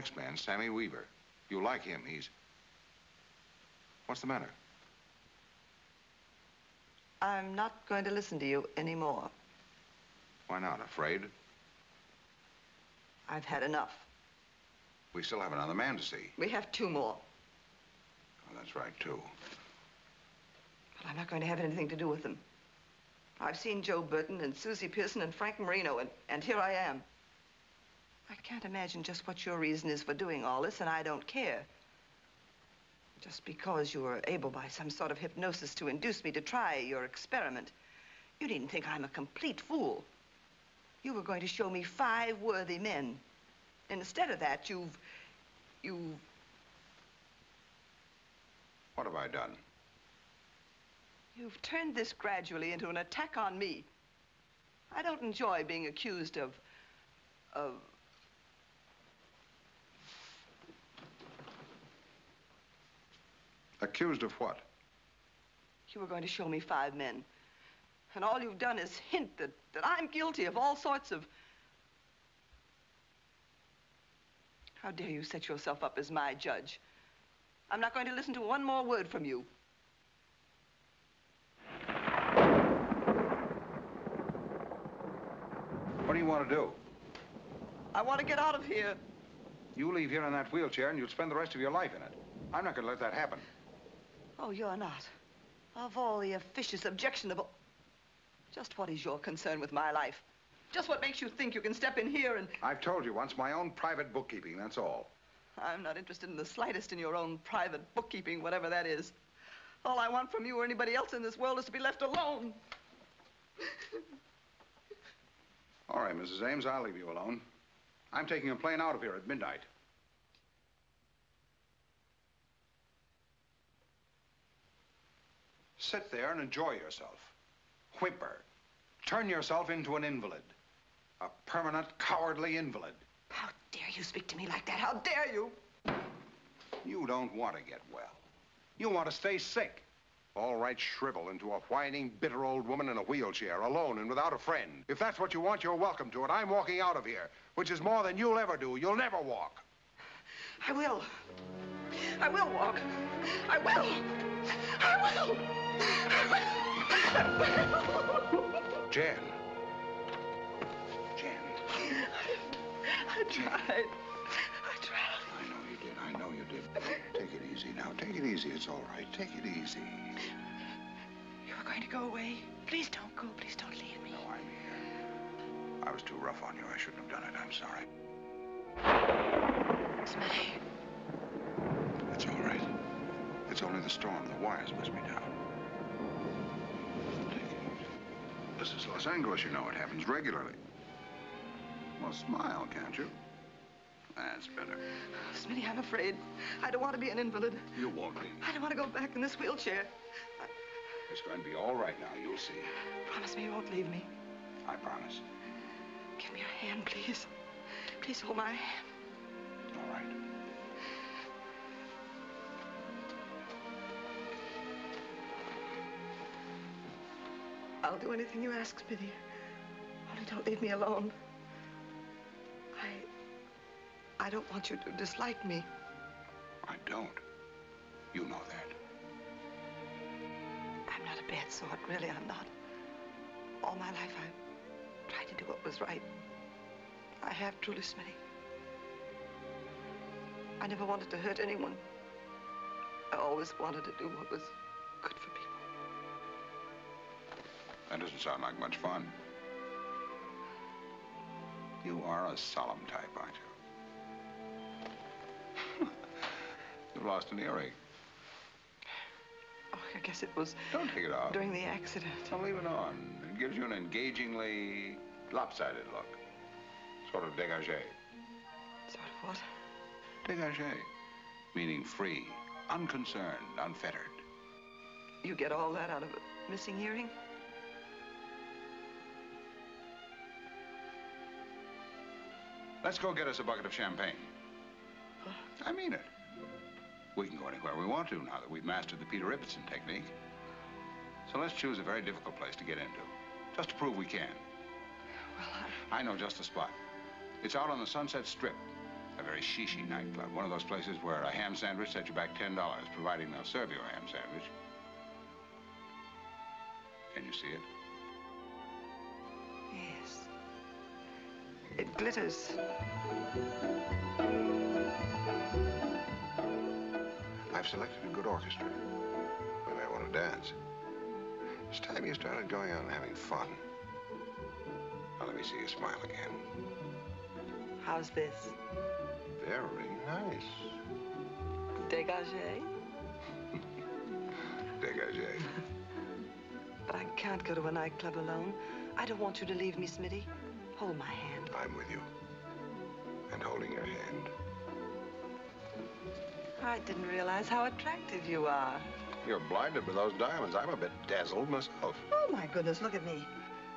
Next man, Sammy Weaver. You like him. He's. What's the matter? I'm not going to listen to you anymore. Why not? Afraid? I've had enough. We still have another man to see. We have two more. Oh, that's right, too. But I'm not going to have anything to do with them. I've seen Joe Burton and Susie Pearson and Frank Marino, and, and here I am. I can't imagine just what your reason is for doing all this, and I don't care. Just because you were able by some sort of hypnosis to induce me to try your experiment, you needn't think I'm a complete fool. You were going to show me five worthy men. And instead of that, you've... you've... What have I done? You've turned this gradually into an attack on me. I don't enjoy being accused of... of... Accused of what? You were going to show me five men. And all you've done is hint that, that I'm guilty of all sorts of... How dare you set yourself up as my judge? I'm not going to listen to one more word from you. What do you want to do? I want to get out of here. You leave here in that wheelchair and you'll spend the rest of your life in it. I'm not going to let that happen. Oh, you're not. Of all the officious, objectionable... Just what is your concern with my life? Just what makes you think you can step in here and... I've told you once, my own private bookkeeping, that's all. I'm not interested in the slightest in your own private bookkeeping, whatever that is. All I want from you or anybody else in this world is to be left alone. All right, Mrs. Ames, I'll leave you alone. I'm taking a plane out of here at midnight. Sit there and enjoy yourself. Whimper. Turn yourself into an invalid. A permanent, cowardly invalid. How dare you speak to me like that? How dare you? You don't want to get well. You want to stay sick. All right, shrivel into a whining, bitter old woman in a wheelchair, alone and without a friend. If that's what you want, you're welcome to it. I'm walking out of here, which is more than you'll ever do. You'll never walk. I will. I will walk. I will. I will. I will. Jan. I tried. I tried. I know you did. I know you did. Take it easy now. Take it easy. It's all right. Take it easy. You were going to go away. Please don't go. Please don't leave me. No, I'm here. I was too rough on you. I shouldn't have done it. I'm sorry. It's Smitty. It's all right. It's only the storm. The wires must be down. This is Los Angeles, you know. It happens regularly. Well, smile, can't you? That's better. Smitty, I'm afraid. I don't want to be an invalid. You won't be. I don't want to go back in this wheelchair. It's going to be all right now. You'll see. Promise me you won't leave me. I promise. Give me your hand, please. Please hold my hand. All right. I'll do anything you ask, Smitty. Only don't leave me alone. I... I don't want you to dislike me. I don't. You know that. I'm not a bad sort, really, I'm not. All my life, I've tried to do what was right. I have, truly, Smitty. I never wanted to hurt anyone. I always wanted to do what was good for people. That doesn't sound like much fun. You are a solemn type, aren't you? You've lost an earring. Oh, I guess it was... Don't take it off. During the accident. I'll leave it on. It gives you an engagingly lopsided look. Sort of dégagé. Sort of what? Dégagé. Meaning free, unconcerned, unfettered. You get all that out of a missing earring? Let's go get us a bucket of champagne. I mean it. We can go anywhere we want to now that we've mastered the Peter Ibbetson technique. So let's choose a very difficult place to get into, just to prove we can. Well, I... I know just the spot. It's out on the Sunset Strip. A very shishi nightclub. One of those places where a ham sandwich sets you back $10, providing they'll serve you a ham sandwich. Can you see it? Yes. It glitters. I've selected a good orchestra. We may want to dance. It's time you started going out and having fun. Now let me see you smile again. How's this? Very nice. Dégagé? Dégagé. But I can't go to a nightclub alone. I don't want you to leave me, Smitty. Hold my hand. I'm with you. And holding your hand. I didn't realize how attractive you are. You're blinded with those diamonds. I'm a bit dazzled myself. Oh, my goodness, look at me.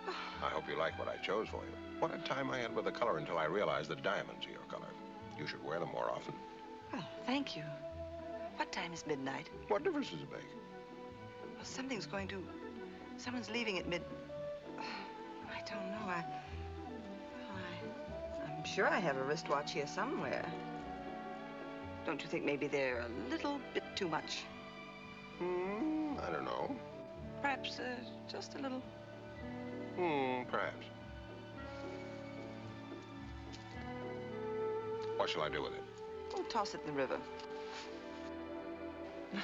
I hope you like what I chose for you. What a time I had with the color until I realized that diamonds are your color. You should wear them more often. Well, thank you. What time is midnight? What difference does it make? Well, something's going to... Someone's leaving at mid... sure I have a wristwatch here somewhere. Don't you think maybe they're a little bit too much? Hmm, I don't know. Perhaps uh, just a little. Hmm, perhaps. What shall I do with it? Oh, toss it in the river.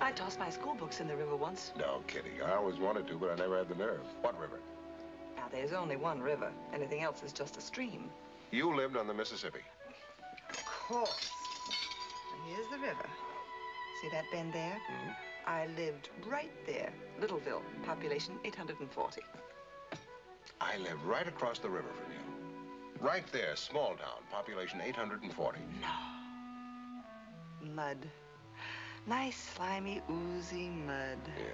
I tossed my school books in the river once. No kidding. I always wanted to, but I never had the nerve. What river? There's only one river. Anything else is just a stream. You lived on the Mississippi. Of course. And here's the river. See that bend there? Hmm? I lived right there. Littleville, population 840. I lived right across the river from you. Right there, small town, population 840. No. Mud. Nice, slimy, oozy mud. Yeah,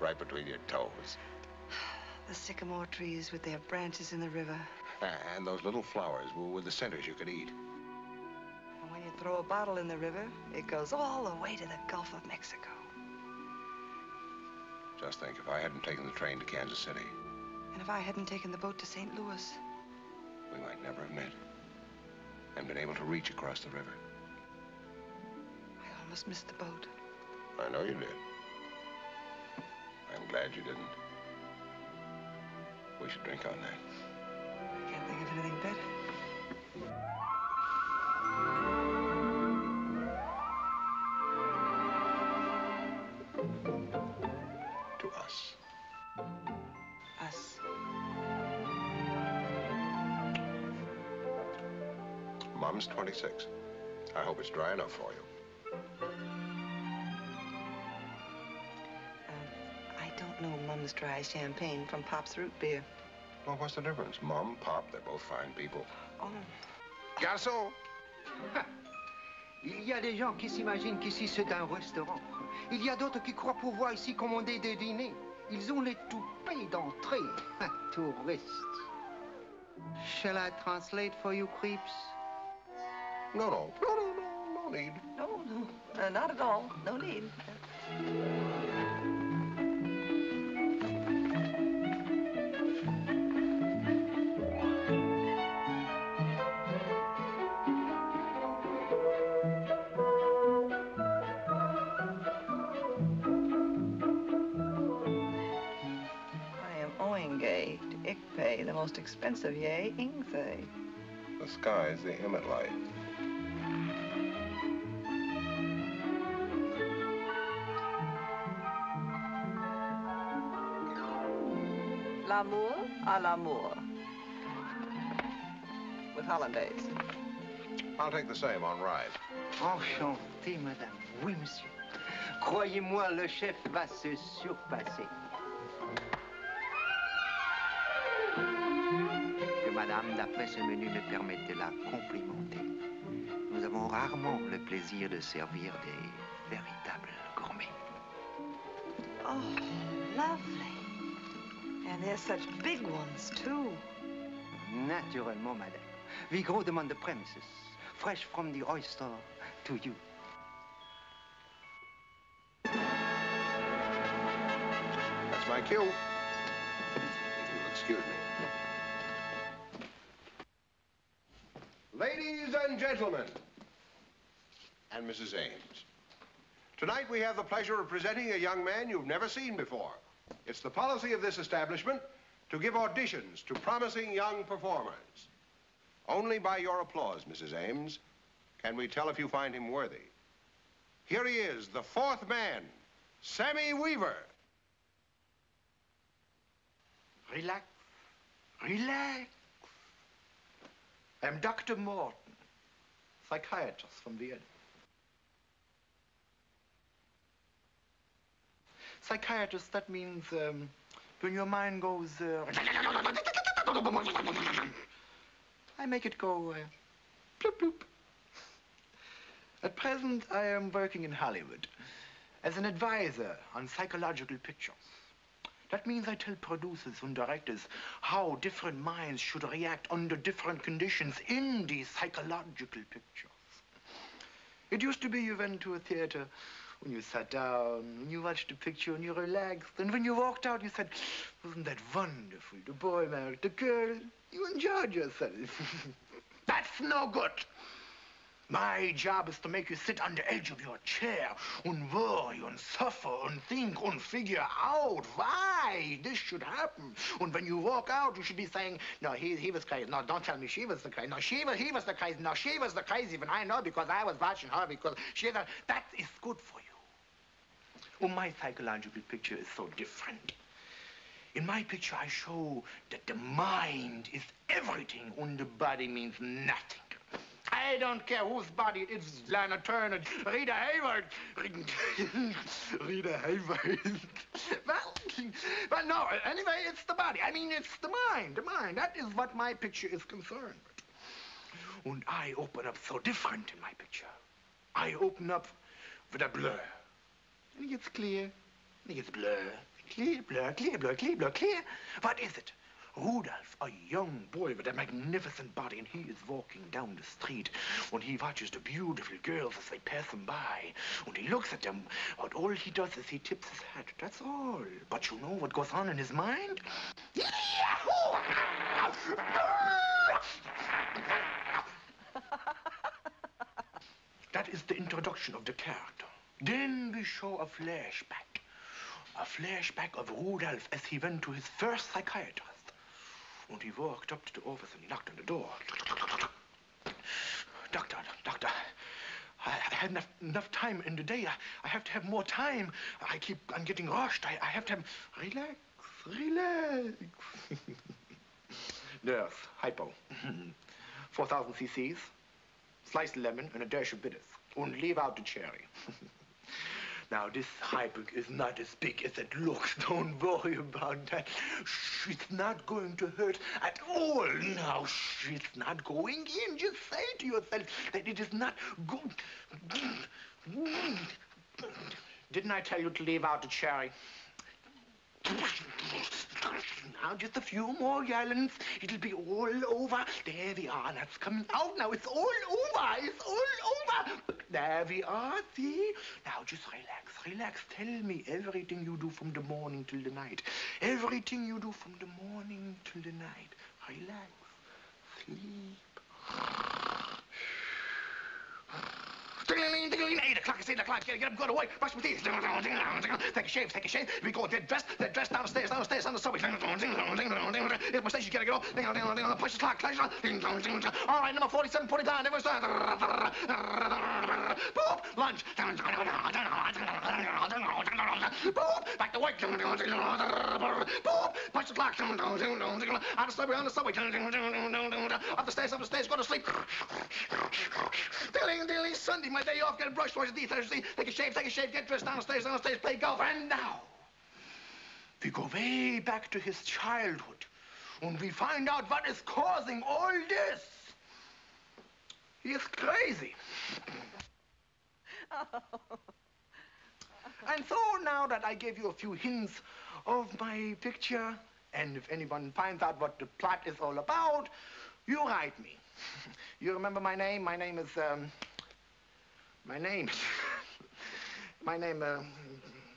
right between your toes. The sycamore trees with their branches in the river. Ah, and those little flowers with the centers you could eat. And when you throw a bottle in the river, it goes all the way to the Gulf of Mexico. Just think, if I hadn't taken the train to Kansas City, And if I hadn't taken the boat to St. Louis, we might never have met and been able to reach across the river. I almost missed the boat. I know you did. I'm glad you didn't. We should drink on that. I can't think of anything better. To us. Us. Mumm's 26. I hope it's dry enough for you. Know Mumm's dry champagne from Pop's root beer. Well, what's the difference? Mom, Pop, they're both fine people. Oh. Garçon! Il y a des gens qui s'imaginent qu'ici c'est un restaurant. Il y a d'autres qui croient pouvoir ici commander des dîners. Ils ont les toupets d'entrée. Touristes. Shall I translate for you, creeps? No, no, no, no, no, no need. No, no, uh, not at all. No need. The most expensive yay, Ingthay. The sky's the Emmett light. L'amour à l'amour. With hollandaise. I'll take the same on rye. Enchanté, madame. Oui, monsieur. Croyez-moi, le chef va se surpasser. Madame, d'après ce menu, me permette de la complimenter. Nous avons rarement le plaisir de servir des véritables gourmets. Oh, lovely. And they're such big ones, too. Naturellement, madame. Vigro demande the premises. Fresh from the oyster to you. That's my cue. If you'll excuse me. And gentlemen, and Mrs. Ames, tonight we have the pleasure of presenting a young man you've never seen before. It's the policy of this establishment to give auditions to promising young performers. Only by your applause, Mrs. Ames, can we tell if you find him worthy. Here he is, the fourth man, Sammy Weaver. Relax. Relax. I'm Dr. Morton, psychiatrist from Vienna. Psychiatrist, that means um, when your mind goes. Uh, I make it go. Uh, bloop, bloop. At present, I am working in Hollywood as an advisor on psychological pictures. That means I tell producers and directors how different minds should react under different conditions in these psychological pictures. It used to be you went to a theater when you sat down, and you watched a picture and you relaxed, and when you walked out, you said, wasn't that wonderful? The boy married the girl. You enjoyed yourself. That's no good. My job is to make you sit on the edge of your chair and worry and suffer and think and figure out why this should happen. And when you walk out, you should be saying, no, he, he was crazy. No, don't tell me she was the crazy. No, she was, he was the crazy. No, she was the crazy one. I know because I was watching her because she, that, that is good for you. Well, my psychological picture is so different. In my picture, I show that the mind is everything and the body means nothing. I don't care whose body it is, Lana Turner, Rita Hayworth, Rita Hayworth. well, well, no, anyway, it's the body. I mean, it's the mind, the mind. That is what my picture is concerned. And I open up so different in my picture. I open up with a blur. And it gets clear, and it gets blur. Clear, blur, clear, blur, clear, blur, clear. What is it? Rudolph, a young boy with a magnificent body, and he is walking down the street, and he watches the beautiful girls as they pass him by, and he looks at them, and all he does is he tips his hat. That's all. But you know what goes on in his mind? That is the introduction of the character. Then we show a flashback. A flashback of Rudolph as he went to his first psychiatrist. And he walked up to the office and knocked on the door. Doctor, doctor, I, have enough, enough time in the day. I, I have to have more time. I keep, I'm getting rushed. I, I have to have, relax, relax. Nurse, hypo. 4,000 cc's, sliced lemon, and a dash of bitters. And leave out the cherry. Now, this hypo is not as big as it looks. Don't worry about that. Shh, it's not going to hurt at all. Now, shh, it's not going in. Just say to yourself that it is not good. Didn't I tell you to leave out the cherry? Now, just a few more gallons. It'll be all over. There we are. That's coming out now. It's all over. It's all over. There we are. See? Now, just relax. Relax. Tell me everything you do from the morning till the night. Everything you do from the morning till the night. Relax. Sleep. Eight o'clock, it's eight o'clock. Get, get up, go to work, brush my teeth. Take a shave, take a shave. We go get dressed, get dressed downstairs, downstairs on the subway. It's my station, gotta get off. Push the clock, clock. All right, number 47, put it down. Never start. Boop, lunch. Boop, back to work. Boop, push the clock. On the subway, on the subway. Up the stairs, up the stairs, go to sleep. Dilly, dilly, Sunday, my day off, get a brush, wash your teeth, Thursday, take a shave, take a shave, get dressed downstairs, downstairs, play golf, and now we go way back to his childhood, and we find out what is causing all this. He is crazy. And so now that I gave you a few hints of my picture, and if anyone finds out what the plot is all about, you write me. You remember my name? My name is, um, my name. my name, uh,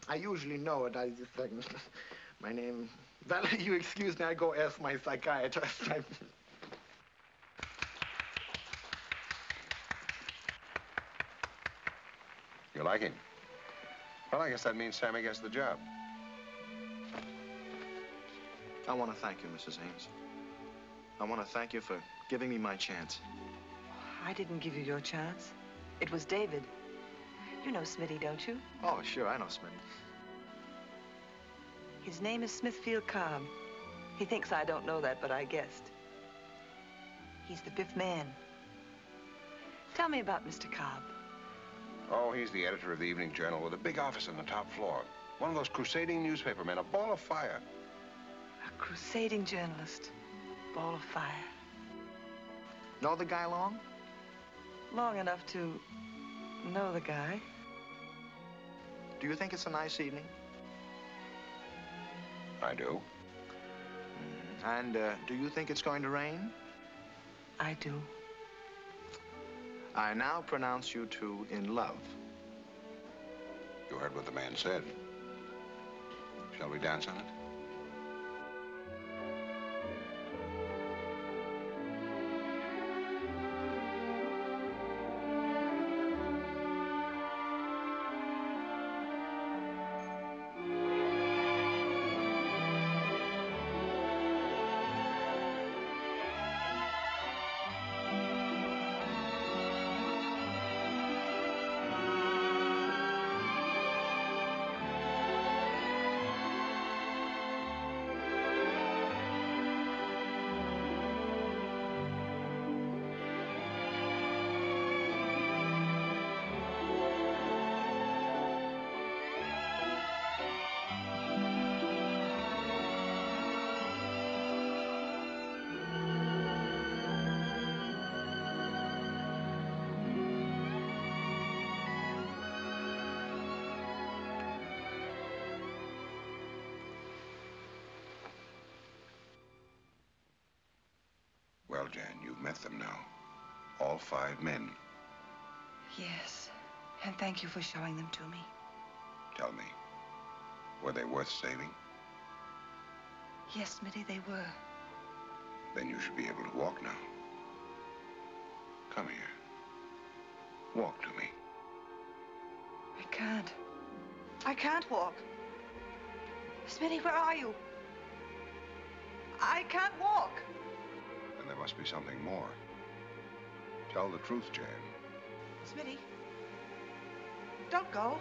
I usually know it. I just, like, my name. That, you excuse me, I go ask my psychiatrist. You like him? Well, I guess that means Sammy gets the job. I want to thank you, Mrs. Ames. I want to thank you for giving me my chance. I didn't give you your chance. It was David. You know Smitty, don't you? Oh, sure, I know Smitty. His name is Smithfield Cobb. He thinks I don't know that, but I guessed. He's the fifth man. Tell me about Mr. Cobb. Oh, he's the editor of the Evening Journal with a big office on the top floor. One of those crusading newspaper men, a ball of fire. A crusading journalist. Ball of fire. Know the guy long? Long enough to know the guy. Do you think it's a nice evening? I do. And uh, do you think it's going to rain? I do. I now pronounce you two in love. You heard what the man said. Shall we dance on it? You've met them now. All five men. Yes. And thank you for showing them to me. Tell me, were they worth saving? Yes, Smitty, they were. Then you should be able to walk now. Come here. Walk to me. I can't. I can't walk. Smitty, where are you? I can't walk. Must be something more. Tell the truth, Jan. Smitty. Don't go.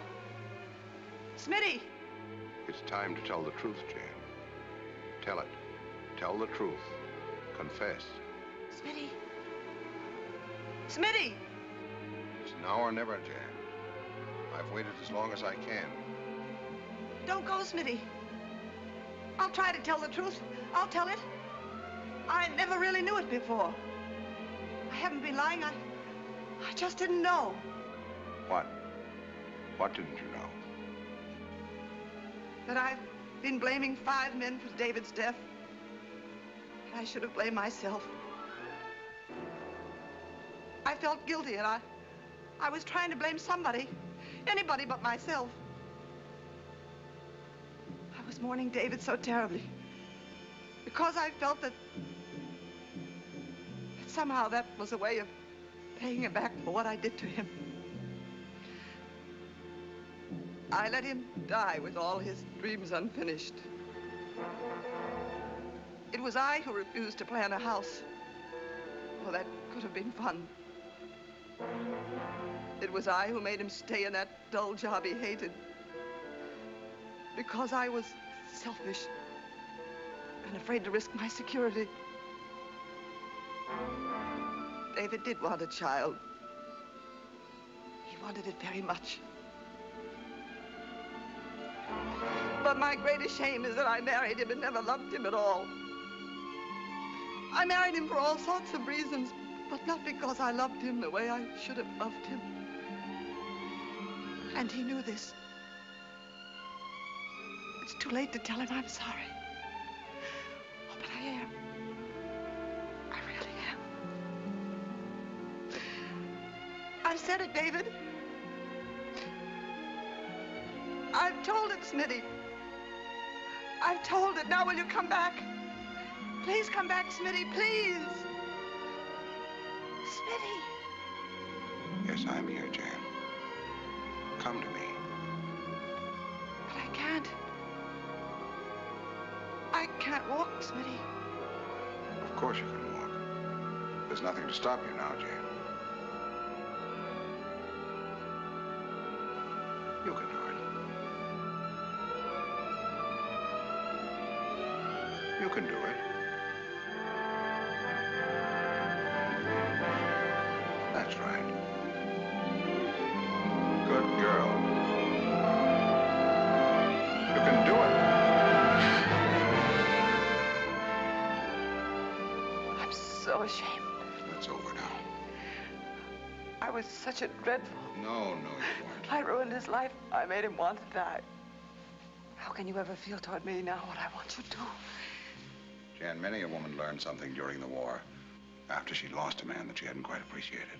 Smitty. It's time to tell the truth, Jan. Tell it. Tell the truth. Confess. Smitty. Smitty. It's now or never, Jan. I've waited as long as I can. Don't go, Smitty. I'll try to tell the truth. I'll tell it. I never really knew it before. I haven't been lying. I, I just didn't know. What? What didn't you know? That I've been blaming five men for David's death. And I should have blamed myself. I felt guilty and I, I was trying to blame somebody. Anybody but myself. I was mourning David so terribly. Because I felt that, that somehow that was a way of paying him back for what I did to him. I let him die with all his dreams unfinished. It was I who refused to plan a house. Oh, that could have been fun. It was I who made him stay in that dull job he hated. Because I was selfish and afraid to risk my security. David did want a child. He wanted it very much. But my greatest shame is that I married him and never loved him at all. I married him for all sorts of reasons, but not because I loved him the way I should have loved him. And he knew this. It's too late to tell him I'm sorry. Oh, but I am. I've said it, David. I've told it, Smitty. I've told it. Now will you come back? Please come back, Smitty, please. Smitty. Yes, I'm here, Jan. come to me. But I can't. I can't walk, Smitty. Of course you can walk. There's nothing to stop you now, Jane. Can do it. That's right. Good girl. You can do it. I'm so ashamed. That's over now. I was such a dreadful. No, no, you weren't. I ruined his life. I made him want to die. How can you ever feel toward me now what I want you to? Jan, many a woman learned something during the war after she'd lost a man that she hadn't quite appreciated.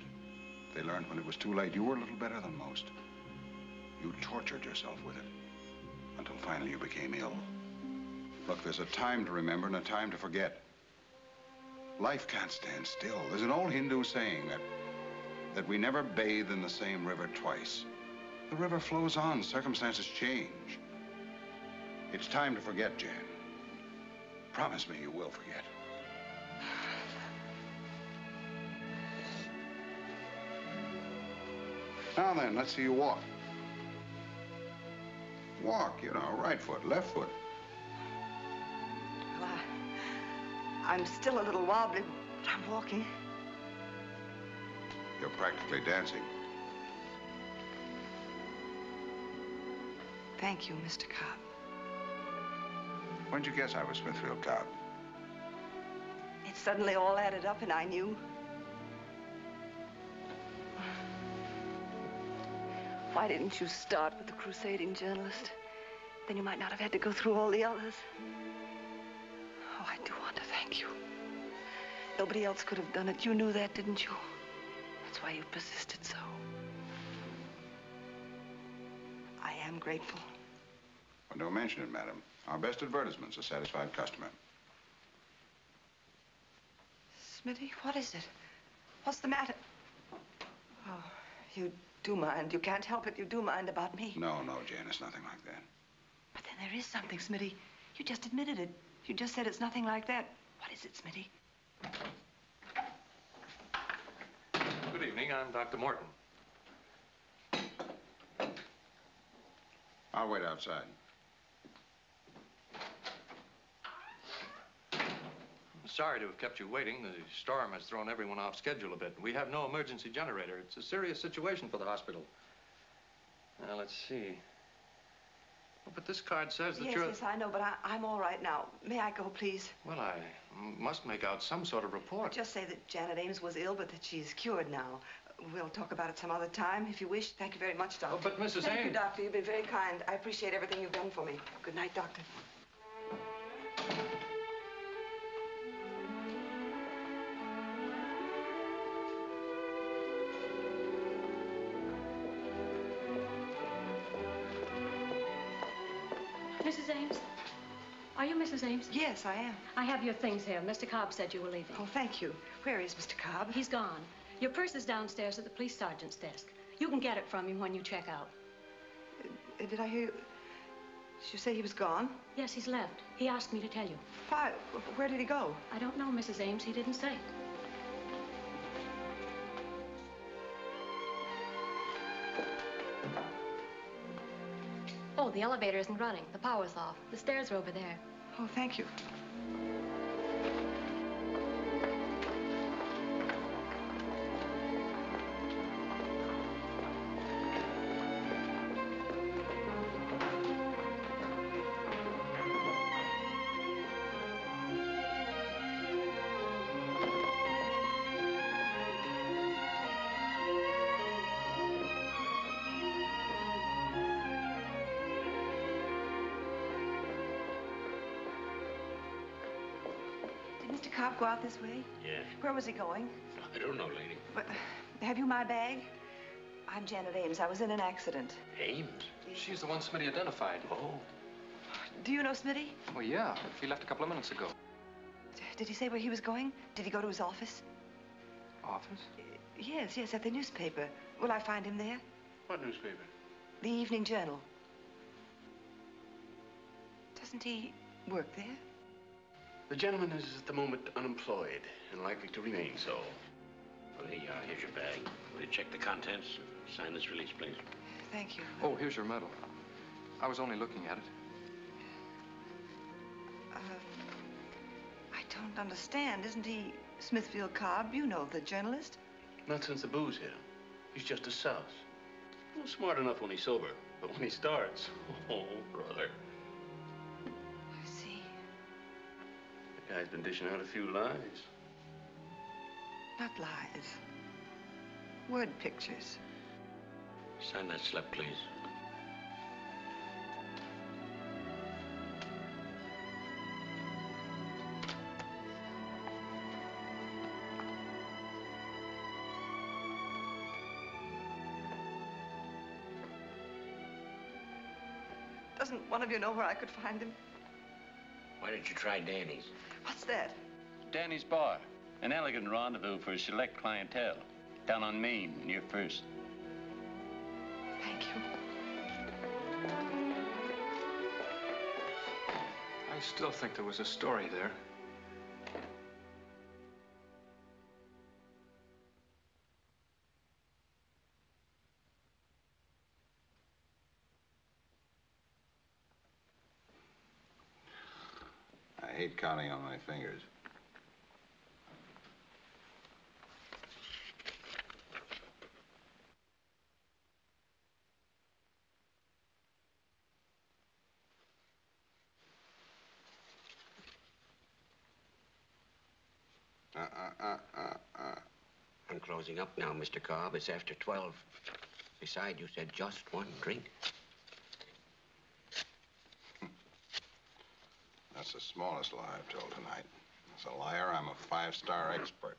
They learned when it was too late. You were a little better than most. You tortured yourself with it until finally you became ill. Look, there's a time to remember and a time to forget. Life can't stand still. There's an old Hindu saying that that we never bathe in the same river twice. The river flows on, circumstances change. It's time to forget, Jan. Promise me you will forget. Now then, let's see you walk. Walk, you know, right foot, left foot. Well, I, I'm still a little wobbly, but I'm walking. You're practically dancing. Thank you, Mr. Cobb. When'd you guess I was Smithfield Cobb? It suddenly all added up, and I knew. Why didn't you start with the crusading journalist? Then you might not have had to go through all the others. Oh, I do want to thank you. Nobody else could have done it. You knew that, didn't you? That's why you persisted so. I am grateful. Well, don't mention it, madam. Our best advertisement's a satisfied customer. Smitty, what is it? What's the matter? Oh, you do mind. You can't help it. You do mind about me. No, no, Jane, it's nothing like that. But then there is something, Smitty. You just admitted it. You just said it's nothing like that. What is it, Smitty? Good evening. I'm Dr. Morton. I'll wait outside. I'm sorry to have kept you waiting. The storm has thrown everyone off schedule a bit. We have no emergency generator. It's a serious situation for the hospital. Now, let's see. Oh, but this card says that yes, you're... yes, I know, but I, I'm all right now. May I go, please? Well, I must make out some sort of report. Just say that Janet Ames was ill, but that she's cured now. We'll talk about it some other time, if you wish. Thank you very much, Doctor. Oh, but Mrs. Thank you, Doctor. You've been very kind. I appreciate everything you've done for me. Good night, Doctor. Are you Mrs. Ames? Yes, I am. I have your things here. Mr. Cobb said you were leaving. Oh, thank you. Where is Mr. Cobb? He's gone. Your purse is downstairs at the police sergeant's desk. You can get it from him when you check out. Uh, did I hear you? Did you say he was gone? Yes, he's left. He asked me to tell you. Why? Where did he go? I don't know, Mrs. Ames. He didn't say. Oh, the elevator isn't running. The power's off. The stairs are over there. Oh, thank you. Did go out this way? Yeah. Where was he going? I don't know, lady. But, have you my bag? I'm Janet Ames. I was in an accident. Ames? She's the one Smitty identified. Oh. Do you know Smitty? Well, yeah. He left a couple of minutes ago. Did he say where he was going? Did he go to his office? Office? Yes, yes, at the newspaper. Will I find him there? What newspaper? the Evening Journal. Doesn't he work there? The gentleman is at the moment unemployed and likely to remain so. Well, here you are. Here's your bag. Will you check the contents? Sign this release, please. Thank you. Oh, here's your medal. I was only looking at it. Uh, I don't understand. Isn't he Smithfield Cobb? You know, the journalist. Not since the booze hit him. He's just a souse. Well, smart enough when he's sober, but when he starts, oh, brother. Guy's been dishing out a few lies. Not lies. Word pictures. Sign that slip, please. Doesn't one of you know where I could find him? Why don't you try Danny's? What's that? Danny's Bar, an elegant rendezvous for a select clientele. Down on Main, near First. Thank you. I still think there was a story there. Counting on my fingers. Uh, uh, uh, uh, uh. I'm closing up now, Mr. Cobb. It's after 12. Besides, you said just one drink. That's the smallest lie I've told tonight. As a liar, I'm a five-star expert.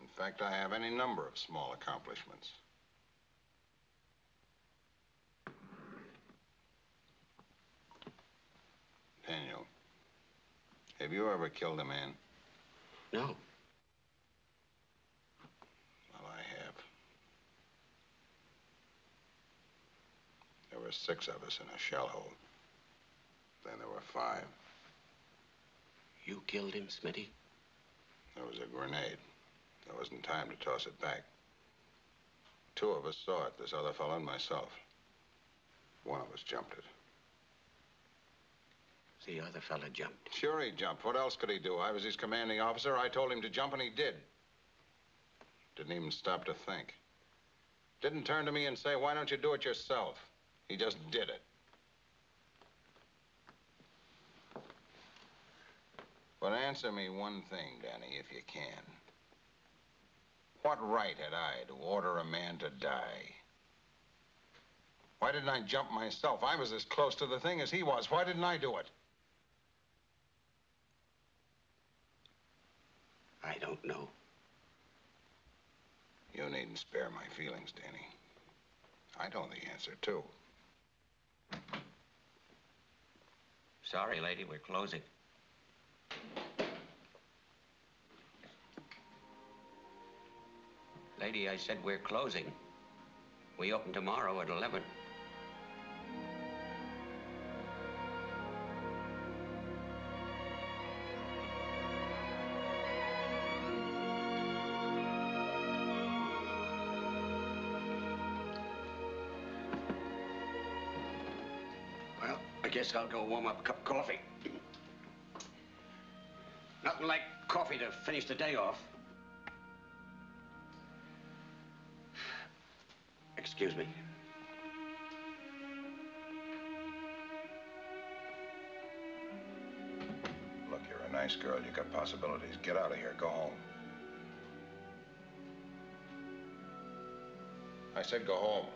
In fact, I have any number of small accomplishments. Daniel, have you ever killed a man? No. Well, I have. There were six of us in a shell hole. Then there were five. You killed him, Smitty? There was a grenade. There wasn't time to toss it back. Two of us saw it, this other fellow and myself. One of us jumped it. The other fellow jumped. Sure he jumped. What else could he do? I was his commanding officer. I told him to jump, and he did. Didn't even stop to think. Didn't turn to me and say, why don't you do it yourself? He just did it. But answer me one thing, Danny, if you can. What right had I to order a man to die? Why didn't I jump myself? I was as close to the thing as he was. Why didn't I do it? I don't know. You needn't spare my feelings, Danny. I know the answer, too. Sorry, lady, we're closing. Lady, I said we're closing. We open tomorrow at 11. Well, I guess I'll go warm up a cup of coffee. Nothing like coffee to finish the day off. Excuse me. Look, you're a nice girl. You've got possibilities. Get out of here. Go home. I said go home.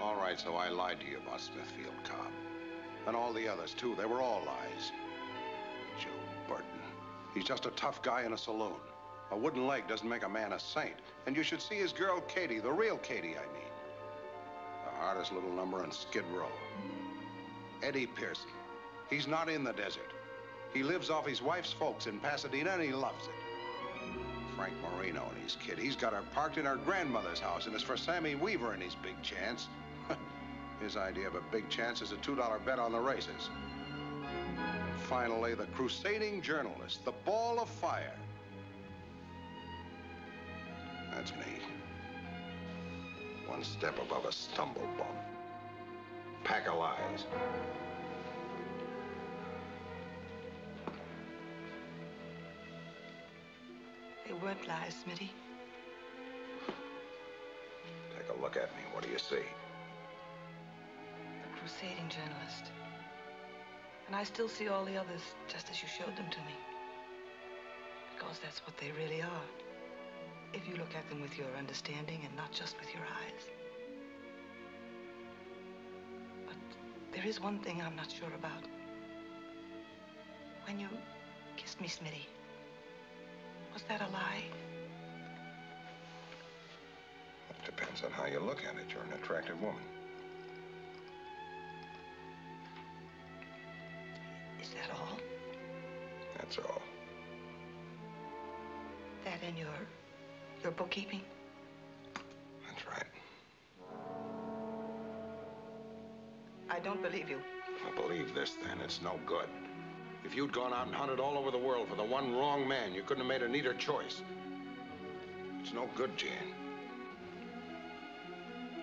All right, so I lied to you about Smithfield Cobb. And all the others, too. They were all lies. Joe Burton. He's just a tough guy in a saloon. A wooden leg doesn't make a man a saint. And you should see his girl, Katie, the real Katie, I mean. The hardest little number on Skid Row. Eddie Pearson. He's not in the desert. He lives off his wife's folks in Pasadena, and he loves it. Frank Marino and his kid. He's got her parked in her grandmother's house, and it's for Sammy Weaver and his big chance. His idea of a big chance is a $2 bet on the races. And finally, the crusading journalist, the ball of fire. That's me. One step above a stumble bump. Pack of lies. They weren't lies, Smitty. Take a look at me. What do you see? Crusading journalist. And I still see all the others just as you showed them to me. Because that's what they really are. If you look at them with your understanding and not just with your eyes. But there is one thing I'm not sure about. When you kissed me, Smitty, was that a lie? It depends on how you look at it. You're an attractive woman. Your your bookkeeping? That's right. I don't believe you. I believe this, then. It's no good. If you'd gone out and hunted all over the world for the one wrong man, you couldn't have made a neater choice. It's no good, Jan.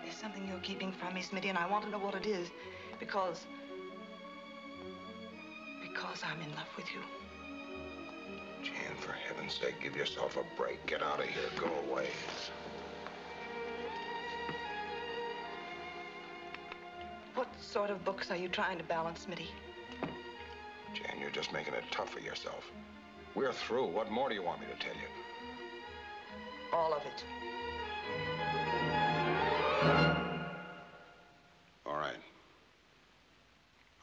There's something you're keeping from me, Smitty, and I want to know what it is. Because. Because I'm in love with you. Jan, for heaven's sake, give yourself a break. Get out of here. Go away. What sort of books are you trying to balance, Smitty? Jan, you're just making it tough for yourself. We're through. What more do you want me to tell you? All of it. All right.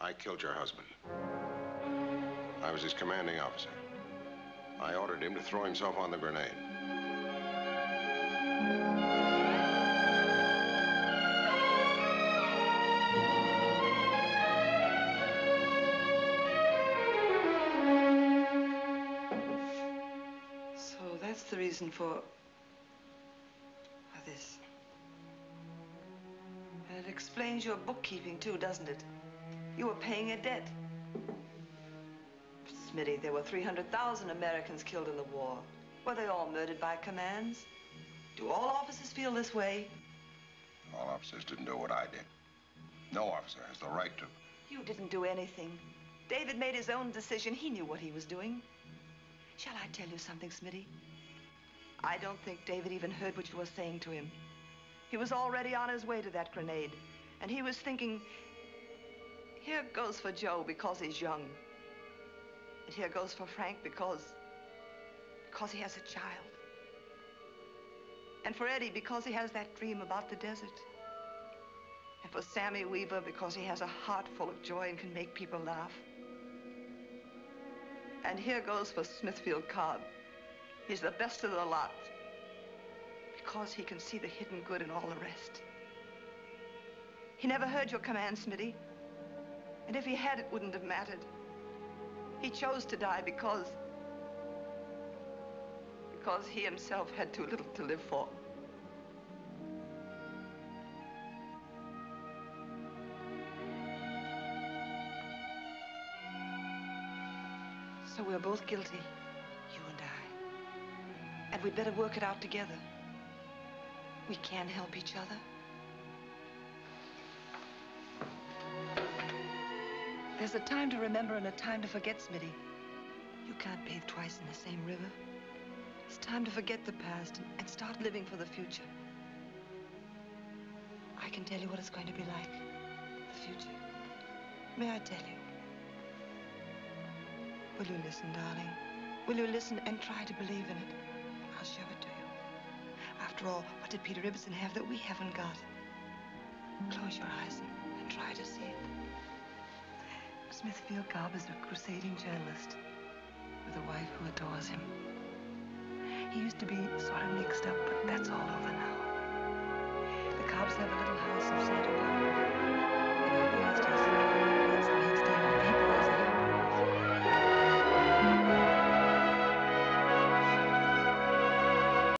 I killed your husband. I was his commanding officer. I ordered him to throw himself on the grenade. So that's the reason for. this. And it explains your bookkeeping, too, doesn't it? You were paying a debt. Smitty, there were 300,000 Americans killed in the war. Were they all murdered by commands? Do all officers feel this way? All officers didn't do what I did. No officer has the right to. You didn't do anything. David made his own decision. He knew what he was doing. Shall I tell you something, Smitty? I don't think David even heard what you were saying to him. He was already on his way to that grenade. And he was thinking, here goes for Joe because he's young. And here goes for Frank because, because he has a child. And for Eddie because he has that dream about the desert. And for Sammy Weaver because he has a heart full of joy and can make people laugh. And here goes for Smithfield Cobb. He's the best of the lot. Because he can see the hidden good in all the rest. He never heard your command, Smitty. And if he had, it wouldn't have mattered. He chose to die because... because he himself had too little to live for. So we're both guilty, you and I. And we'd better work it out together. We can help each other. There's a time to remember and a time to forget, Smitty. You can't bathe twice in the same river. It's time to forget the past and, and start living for the future. I can tell you what it's going to be like. The future. May I tell you? Will you listen, darling? Will you listen and try to believe in it? I'll show it to you. After all, what did Peter Ibbetson have that we haven't got? Close your eyes and, and try to see it. Smithfield Cobb is a crusading journalist with a wife who adores him. He used to be sort of mixed up, but that's all over now. The Cobbs have a little house in Santa Barbara. On